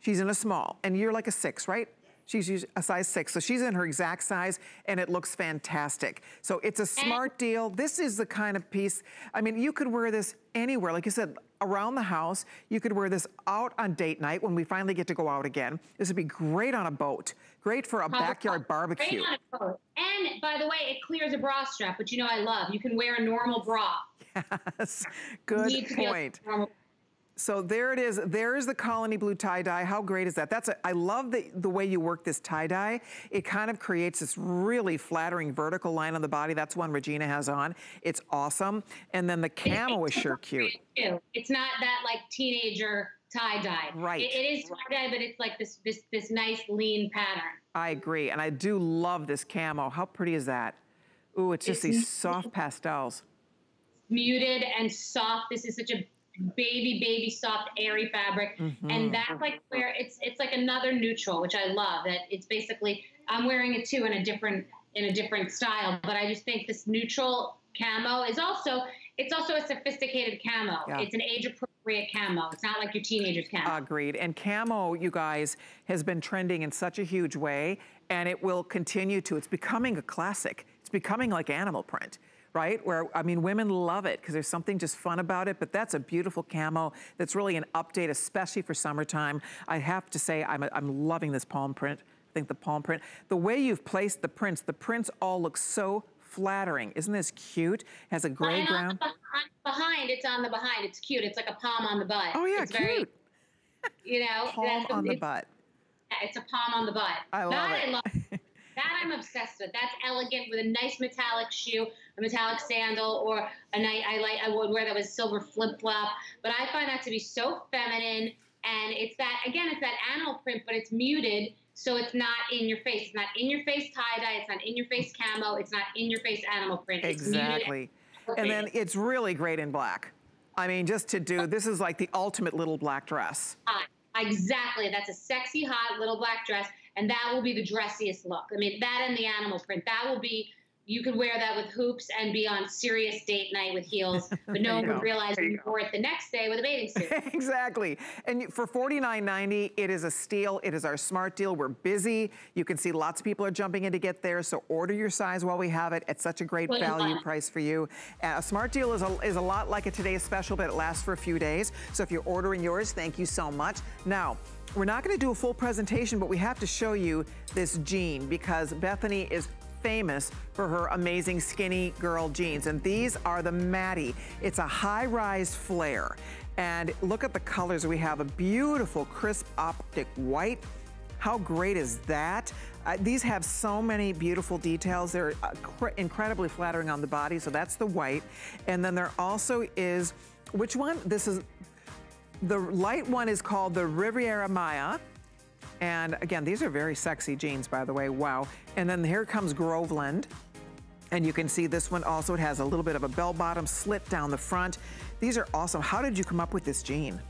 She's in a small, and you're like a six, right? She's a size six, so she's in her exact size, and it looks fantastic. So it's a smart deal. This is the kind of piece, I mean, you could wear this anywhere. Like you said, around the house. You could wear this out on date night when we finally get to go out again. This would be great on a boat. Great for a backyard barbecue. Great on a boat. And by the way, it clears a bra strap, which you know I love. You can wear a normal bra. Yes, good point. So there it is. There is the Colony Blue tie-dye. How great is that? That's a, I love the, the way you work this tie-dye. It kind of creates this really flattering vertical line on the body. That's one Regina has on. It's awesome. And then the camo is sure cute. It's not that like teenager tie-dye. Right. it, it is tie-dye, but it's like this, this, this nice lean pattern. I agree. And I do love this camo. How pretty is that? Ooh, it's just it's these soft pastels. Muted and soft. This is such a baby, baby, soft, airy fabric. Mm-hmm. And that's like where it's it's like another neutral, which I love. That it's basically I'm wearing it too in a different in a different style. But I just think this neutral camo is also it's also a sophisticated camo. Yeah. It's an age appropriate camo. It's not like your teenager's camo. Agreed. And camo, you guys, has been trending in such a huge way, and it will continue to. It's becoming a classic. It's becoming like animal print right? Where, I mean, women love it because there's something just fun about it, but that's a beautiful camo that's really an update, especially for summertime. I have to say, I'm, I'm loving this palm print. I think the palm print, the way you've placed the prints, the prints all look so flattering. Isn't this cute? Has a gray and ground. behind, it's on the behind. It's cute. It's like a palm on the butt. Oh yeah, it's cute. Very, you know, palm on the butt. It's a palm on the butt. I love it. That I'm obsessed with. That's elegant with a nice metallic shoe, a metallic sandal, or a night I like I would wear that was silver flip flop. But I find that to be so feminine, and it's that again, it's that animal print, but it's muted. So it's not in your face. It's not in your face tie dye. It's not in your face camo. It's not in your face animal print. Exactly. And then it's really great in black. I mean, just to do, this is like the ultimate little black dress. exactly. That's a sexy, hot little black dress. And that will be the dressiest look. I mean, that and the animal print, that will be you could wear that with hoops and be on serious date night with heels, but no one would realize you wore it the next day with a bathing suit. exactly. And for $49.90, it is a steal. It is our smart deal. We're busy. You can see lots of people are jumping in to get there, so order your size while we have it. It's such a great well, value price for you. Uh, a smart deal is a, is a lot like a today's special, but it lasts for a few days. So if you're ordering yours, thank you so much. Now, we're not gonna do a full presentation, but we have to show you this jean because Bethenny is famous for her amazing skinny girl jeans. And these are the Maddie. It's a high-rise flare. And look at the colors. We have a beautiful crisp optic white. How great is that? Uh, these have so many beautiful details. They're uh, incredibly flattering on the body, so that's the white. And then there also is, which one? This is, the light one is called the Riviera Maya. And again, these are very sexy jeans, by the way, wow. And then here comes Groveland. And you can see this one also, it has a little bit of a bell bottom slit down the front. These are awesome. How did you come up with this jean?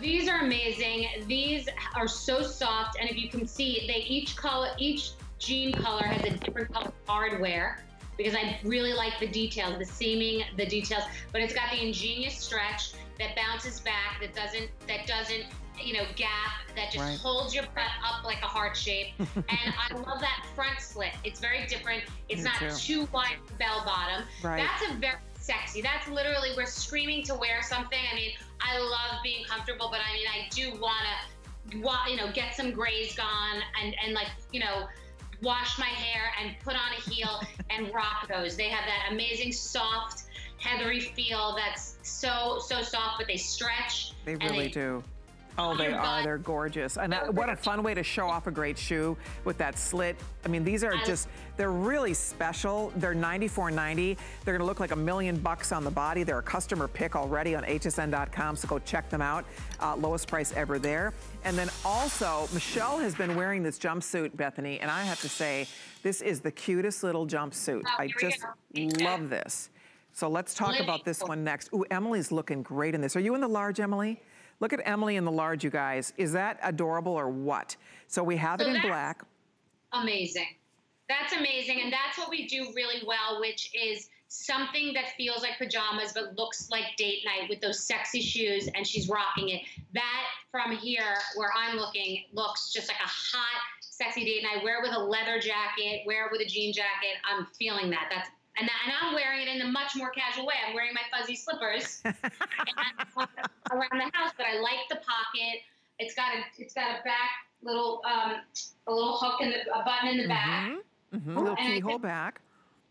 These are amazing. These are so soft. And if you can see, they each color, each jean color has a different color hardware because I really like the details, the seaming, the details, but it's got the ingenious stretch that bounces back, that doesn't, that doesn't you know, gap that just right. holds your butt up like a heart shape. and I love that front slit. It's very different. It's Me not too. too wide bell bottom. Right. That's a very sexy. That's literally we're screaming to wear something. I mean, I love being comfortable, but I mean, I do want to, you know, get some grays gone and and like you know, wash my hair and put on a heel and rock those. They have that amazing soft, heathery feel that's so so soft, but they stretch. They really they, do. Oh, they are. They're gorgeous. And that, what a fun way to show off a great shoe with that slit. I mean, these are just, they're really special. They're $94.90. They're gonna look like a million bucks on the body. They're a customer pick already on hsn.com, so go check them out. Uh, lowest price ever there. And then also, Michelle has been wearing this jumpsuit, Bethenny, and I have to say, this is the cutest little jumpsuit. Oh, I just love this. So let's talk about this one next. Ooh, Emily's looking great in this. Are you in the large, Emily? Look at Emily in the large, you guys. Is that adorable or what? So we have so it in black. Amazing. That's amazing. And that's what we do really well, which is something that feels like pajamas but looks like date night with those sexy shoes and she's rocking it. That from here where I'm looking looks just like a hot, sexy date night. Wear it with a leather jacket, wear it with a jean jacket. I'm feeling that. That's and, that, and I'm wearing it in a much more casual way. I'm wearing my fuzzy slippers around the house, but I like the pocket. It's got a it's got a back little um, a little hook and a button in the back. Mm-hmm. Mm-hmm. A little keyhole back.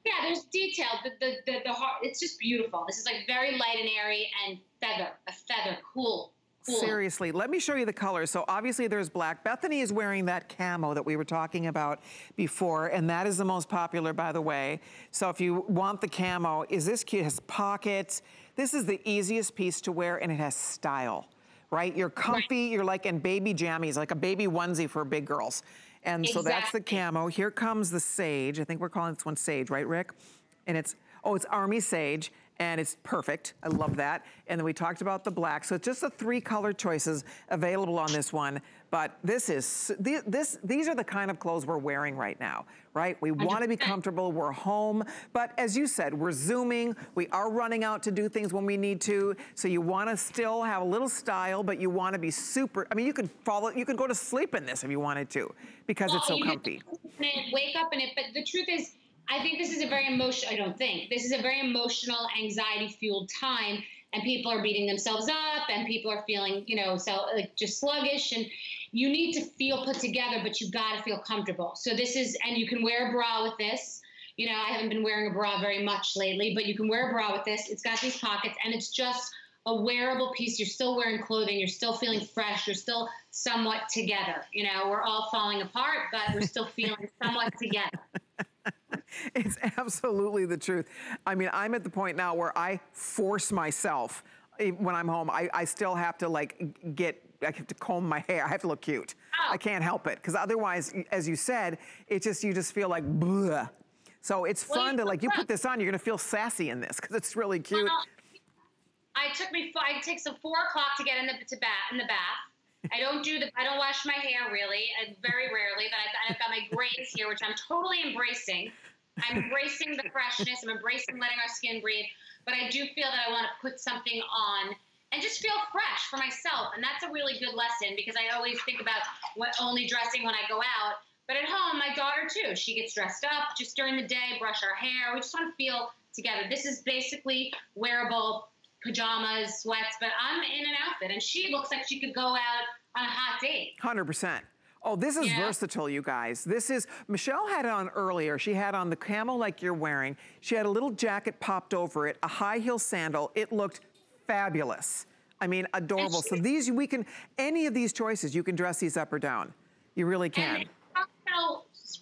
Yeah, there's detail. The the the, the heart, it's just beautiful. This is like very light and airy and feather, a feather, cool. Cool. Seriously, let me show you the colors. So obviously there's black. Bethenny is wearing that camo that we were talking about before, and that is the most popular, by the way. So if you want the camo, is this cute? It has pockets. This is the easiest piece to wear, and it has style, right? You're comfy, right. you're like in baby jammies, like a baby onesie for big girls. And exactly. so that's the camo. Here comes the sage. I think we're calling this one sage, right, Rick? And it's, oh, it's army sage and it's perfect. I love that. And then we talked about the black. So it's just the three color choices available on this one. But this is, this, these are the kind of clothes we're wearing right now, right? We want to be comfortable, we're home. But as you said, we're Zooming, we are running out to do things when we need to. So you want to still have a little style, but you want to be super, I mean, you could follow, you could go to sleep in this if you wanted to, because well, it's so comfy. Wake up in it, but the truth is, I think this is a very emotional, I don't think, this is a very emotional, anxiety fueled time. And people are beating themselves up and people are feeling, you know, so like just sluggish. And you need to feel put together, but you got to feel comfortable. So this is, and you can wear a bra with this. You know, I haven't been wearing a bra very much lately, but you can wear a bra with this. It's got these pockets and it's just a wearable piece. You're still wearing clothing. You're still feeling fresh. You're still somewhat together. You know, we're all falling apart, but we're still feeling somewhat together. It's absolutely the truth. I mean, I'm at the point now where I force myself eh, when I'm home, I, I still have to like get, I have to comb my hair. I have to look cute. Oh. I can't help it. Because otherwise, as you said, it just, you just feel like, bleh. So it's well, fun to like, you put this on, you're gonna feel sassy in this because it's really cute. Well, I took me, I take some four o'clock to get in the, to bath, in the bath. I don't do the, I don't wash my hair really, and very rarely, but I've, I've got my grays here, which I'm totally embracing. I'm embracing the freshness. I'm embracing letting our skin breathe. But I do feel that I want to put something on and just feel fresh for myself. And that's a really good lesson because I always think about what, only dressing when I go out. But at home, my daughter too, she gets dressed up just during the day, brush her hair. We just want to feel together. This is basically wearable pajamas, sweats, but I'm in an outfit and she looks like she could go out on a hot date. 100%. Oh, this is yeah. versatile, you guys. This is, Michelle had it on earlier. She had on the camel like you're wearing. She had a little jacket popped over it, a high heel sandal. It looked fabulous. I mean, adorable. So these, we can, any of these choices, you can dress these up or down. You really can. And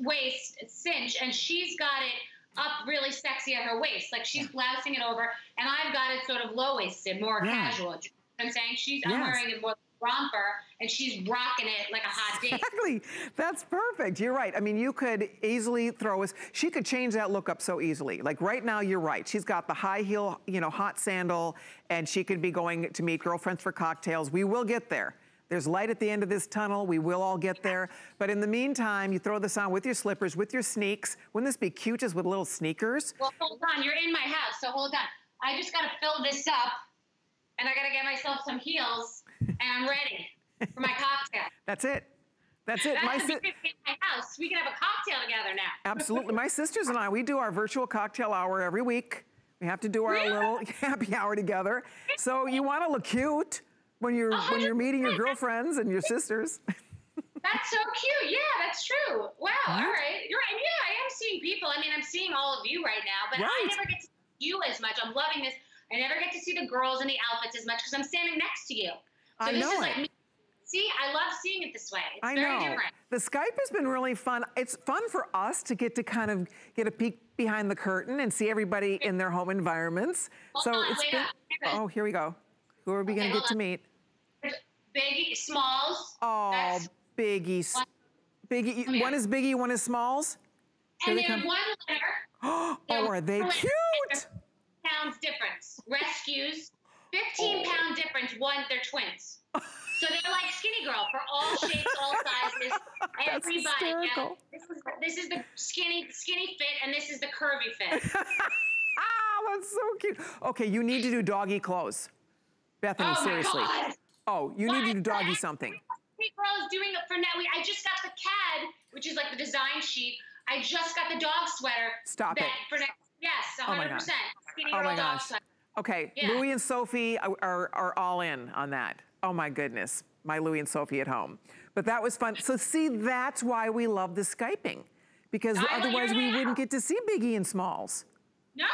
waist cinch, and she's got it up really sexy at her waist. Like she's blousing it over, and I've got it sort of low-waisted, more yeah. casual. You know I'm saying? She's, yes. I'm wearing it more romper and she's rocking it like a hot date. Exactly. That's perfect. You're right. I mean, you could easily throw us, she could change that look up so easily. Like right now, you're right. She's got the high heel, you know, hot sandal, and she could be going to meet girlfriends for cocktails. We will get there. There's light at the end of this tunnel. We will all get there. But in the meantime, you throw this on with your slippers, with your sneaks. Wouldn't this be cute just with little sneakers? Well, hold on. You're in my house, so hold on. I just got to fill this up, and I got to get myself some heels and I'm ready for my cocktail. That's it. That's it. That's my, si- my house. We can have a cocktail together now. Absolutely. My sisters and I, we do our virtual cocktail hour every week. We have to do our really? little happy hour together. So you want to look cute when you're when you're meeting your girlfriends and your sisters. That's so cute. Yeah, that's true. Wow. All right. You're right. Yeah, I am seeing people. I mean, I'm seeing all of you right now, but right. I never get to see you as much. I'm loving this. I never get to see the girls in the outfits as much because I'm standing next to you. So I know is like. See, I love seeing it this way. It's I very know. different. The Skype has been really fun. It's fun for us to get to kind of get a peek behind the curtain and see everybody in their home environments. Hold so on, it's been, oh, here we go. Who are we okay, gonna get on. to meet? Biggie, Smalls. Oh, That's Biggie. One. Biggie, okay. one is Biggie, one is Smalls. Here and they're one letter. oh, are they cute? Pounds difference. Rescues 15 oh. pound difference. One, they're twins. So they're like skinny girl for all shapes, all sizes, everybody. Yeah, this is this is the skinny skinny fit, and this is the curvy fit. ah, that's so cute. Okay, you need to do doggy clothes, Bethenny. Oh seriously. God. Oh, you need to do doggy something. Skinny girl is doing it for now. I just got the CAD, which is like the design sheet. I just got the dog sweater. Stop it. For next, yes, 100%. Oh skinny girl oh my dog sweater. Okay, yeah. Louie and Sophie are, are, are all in on that. Oh my goodness, my Louie and Sophie at home. But that was fun. So see, that's why we love the Skyping because I otherwise we wouldn't get to see Biggie and Smalls. No,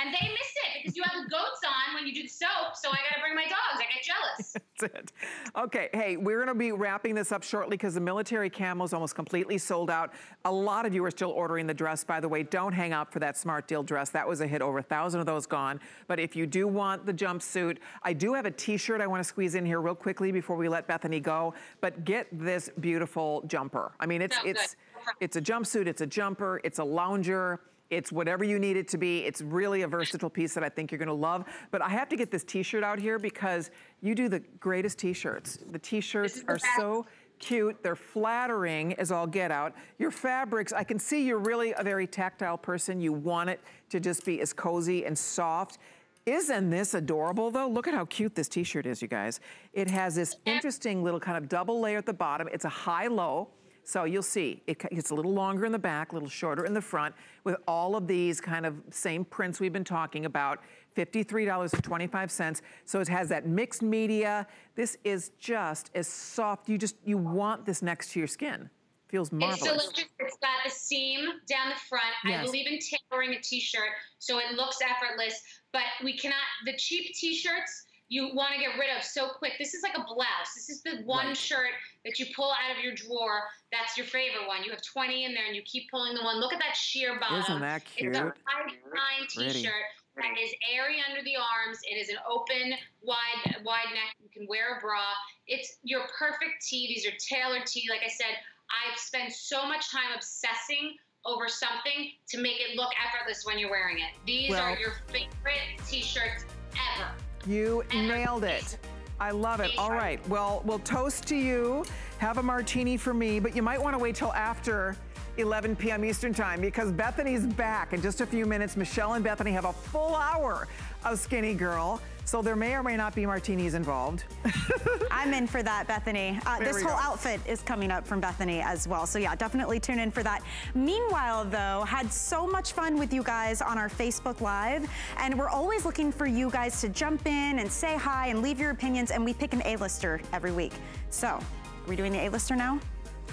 and they miss it because you have the goats on when you do the soap, so I gotta bring my dogs. I get jealous. That's it. Okay, hey, we're gonna be wrapping this up shortly because the military camo is almost completely sold out. A lot of you are still ordering the dress, by the way. Don't hang up for that smart deal dress. That was a hit, over a thousand of those gone. But if you do want the jumpsuit, I do have a t-shirt I wanna squeeze in here real quickly before we let Bethenny go. But get this beautiful jumper. I mean, it's, it's, it's a jumpsuit, it's a jumper, it's a lounger. It's whatever you need it to be. It's really a versatile piece that I think you're gonna love. But I have to get this t-shirt out here because you do the greatest t-shirts. The t-shirts are so cute. They're flattering as all get out. Your fabrics, I can see you're really a very tactile person. You want it to just be as cozy and soft. Isn't this adorable though? Look at how cute this t-shirt is, you guys. It has this interesting little kind of double layer at the bottom. It's a high-low. So you'll see, it, it's a little longer in the back, a little shorter in the front, with all of these kind of same prints we've been talking about. $53.25. So it has that mixed media. This is just as soft. You just, you want this next to your skin. Feels marvelous. It's delicious. It's got the seam down the front. Yes. I believe in tailoring a t-shirt so it looks effortless, but we cannot, the cheap t-shirts, you want to get rid of so quick. This is like a blouse. This is the one right. shirt that you pull out of your drawer. That's your favorite one. You have 20 in there and you keep pulling the one. Look at that sheer bottom. Isn't that cute? It's a high t-shirt that is airy under the arms. It is an open, wide, wide neck. You can wear a bra. It's your perfect tee. These are tailored tee. Like I said, I've spent so much time obsessing over something to make it look effortless when you're wearing it. These well, are your favorite t-shirts ever. You nailed it. I love it. All right. Well, we'll toast to you. Have a martini for me, but you might want to wait till after 11 p.m. Eastern time because Bethenny's back in just a few minutes. Michelle and Bethenny have a full hour of Skinny Girl. So there may or may not be martinis involved. I'm in for that, Bethenny. Uh, this whole go. outfit is coming up from Bethenny as well. So yeah, definitely tune in for that. Meanwhile, though, had so much fun with you guys on our Facebook Live. And we're always looking for you guys to jump in and say hi and leave your opinions. And we pick an A-lister every week. So, are we doing the A-lister now?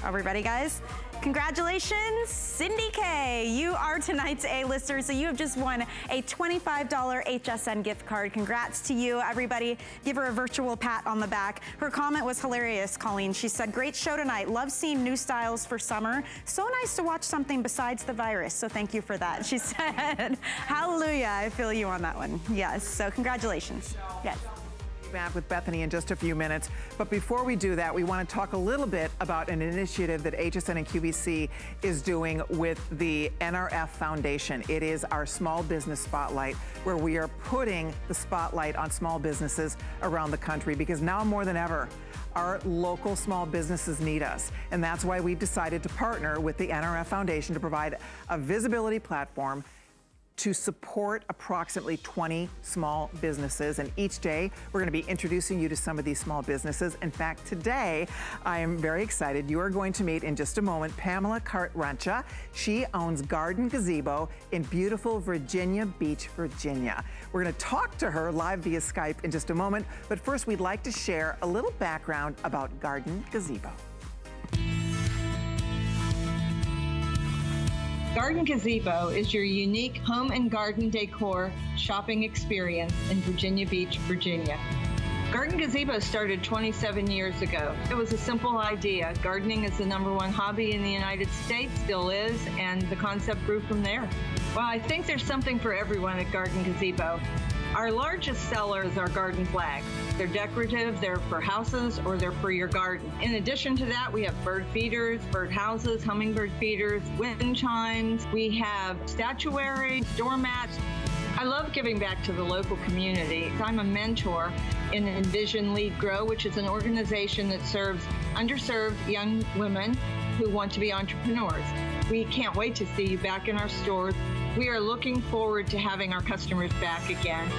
Are we ready, guys? Congratulations, Cindy K. You are tonight's A-lister, so you have just won a $25 HSN gift card. Congrats to you, everybody. Give her a virtual pat on the back. Her comment was hilarious, Colleen. She said, great show tonight. Love seeing new styles for summer. So nice to watch something besides the virus, so thank you for that. She said, hallelujah. I feel you on that one. Yes, so congratulations. Yes back with Bethenny in just a few minutes. But before we do that, we want to talk a little bit about an initiative that HSN and QVC is doing with the NRF Foundation. It is our small business spotlight where we are putting the spotlight on small businesses around the country because now more than ever, our local small businesses need us. And that's why we've decided to partner with the NRF Foundation to provide a visibility platform to support approximately 20 small businesses. And each day, we're gonna be introducing you to some of these small businesses. In fact, today, I am very excited. You are going to meet in just a moment Pamela Cartrancha. She owns Garden Gazebo in beautiful Virginia Beach, Virginia. We're gonna talk to her live via Skype in just a moment. But first, we'd like to share a little background about Garden Gazebo. Garden Gazebo is your unique home and garden decor shopping experience in Virginia Beach, Virginia. Garden Gazebo started 27 years ago. It was a simple idea. Gardening is the number one hobby in the United States, still is, and the concept grew from there. Well, I think there's something for everyone at Garden Gazebo. Our largest sellers are garden flags. They're decorative, they're for houses, or they're for your garden. In addition to that, we have bird feeders, bird houses, hummingbird feeders, wind chimes. We have statuary, doormats. I love giving back to the local community. I'm a mentor in Envision Lead Grow, which is an organization that serves underserved young women who want to be entrepreneurs. We can't wait to see you back in our stores. We are looking forward to having our customers back again.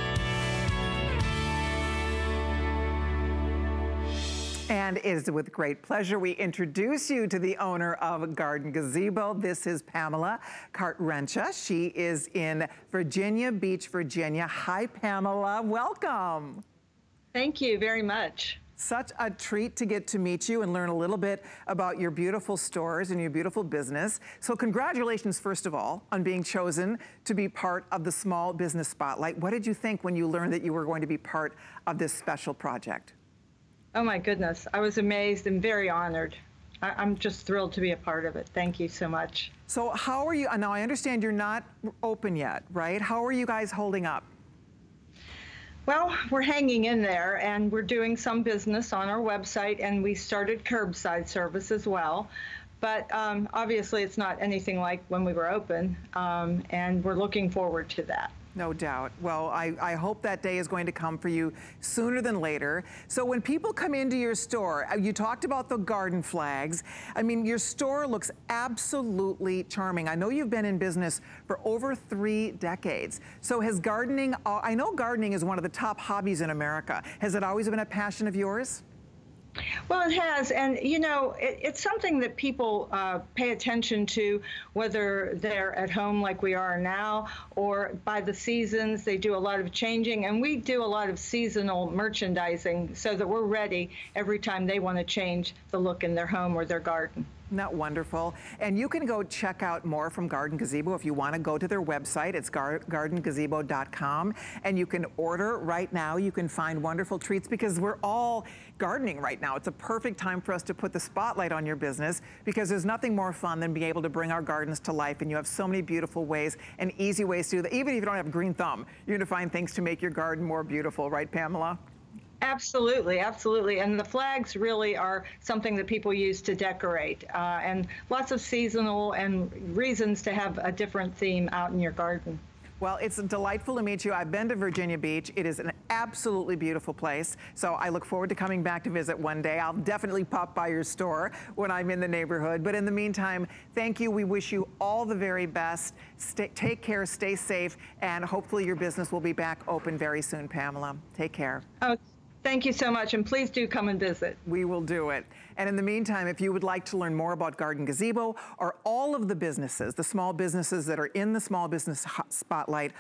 And it is with great pleasure we introduce you to the owner of Garden Gazebo. This is Pamela Cartrancha. She is in Virginia Beach, Virginia. Hi, Pamela. Welcome. Thank you very much. Such a treat to get to meet you and learn a little bit about your beautiful stores and your beautiful business. So congratulations, first of all, on being chosen to be part of the Small Business Spotlight. What did you think when you learned that you were going to be part of this special project? Oh my goodness. I was amazed and very honored. I, am just thrilled to be a part of it. Thank you so much. So how are you, now I understand you're not open yet, right? How are you guys holding up? Well, we're hanging in there and we're doing some business on our website and we started curbside service as well. But um, obviously it's not anything like when we were open um, and we're looking forward to that. No doubt. Well, I, I hope that day is going to come for you sooner than later. So when people come into your store, uh, you talked about the garden flags. I mean, your store looks absolutely charming. I know you've been in business for over three decades. So has gardening, uh, I know gardening is one of the top hobbies in America. Has it always been a passion of yours? Well, it has. And, you know, it, it's something that people uh, pay attention to, whether they're at home like we are now or by the seasons. They do a lot of changing. And we do a lot of seasonal merchandising so that we're ready every time they want to change the look in their home or their garden. Not that wonderful? And you can go check out more from Garden Gazebo if you want to go to their website. It's gar gardengazebo.com. And you can order right now. You can find wonderful treats because we're all gardening right now. It's a perfect time for us to put the spotlight on your business because there's nothing more fun than being able to bring our gardens to life. And you have so many beautiful ways and easy ways to do that. Even if you don't have green thumb, you're going to find things to make your garden more beautiful. Right, Pamela? Absolutely, absolutely. And the flags really are something that people use to decorate. Uh, and lots of seasonal and reasons to have a different theme out in your garden. Well, it's delightful to meet you. I've been to Virginia Beach. It is an absolutely beautiful place. So I look forward to coming back to visit one day. I'll definitely pop by your store when I'm in the neighborhood. But in the meantime, thank you. We wish you all the very best. Stay, take care, stay safe, and hopefully your business will be back open very soon, Pamela. Take care. Oh, Thank you so much, and please do come and visit. We will do it. And in the meantime, if you would like to learn more about Garden Gazebo or all of the businesses, the small businesses that are in the Small Business Spotlight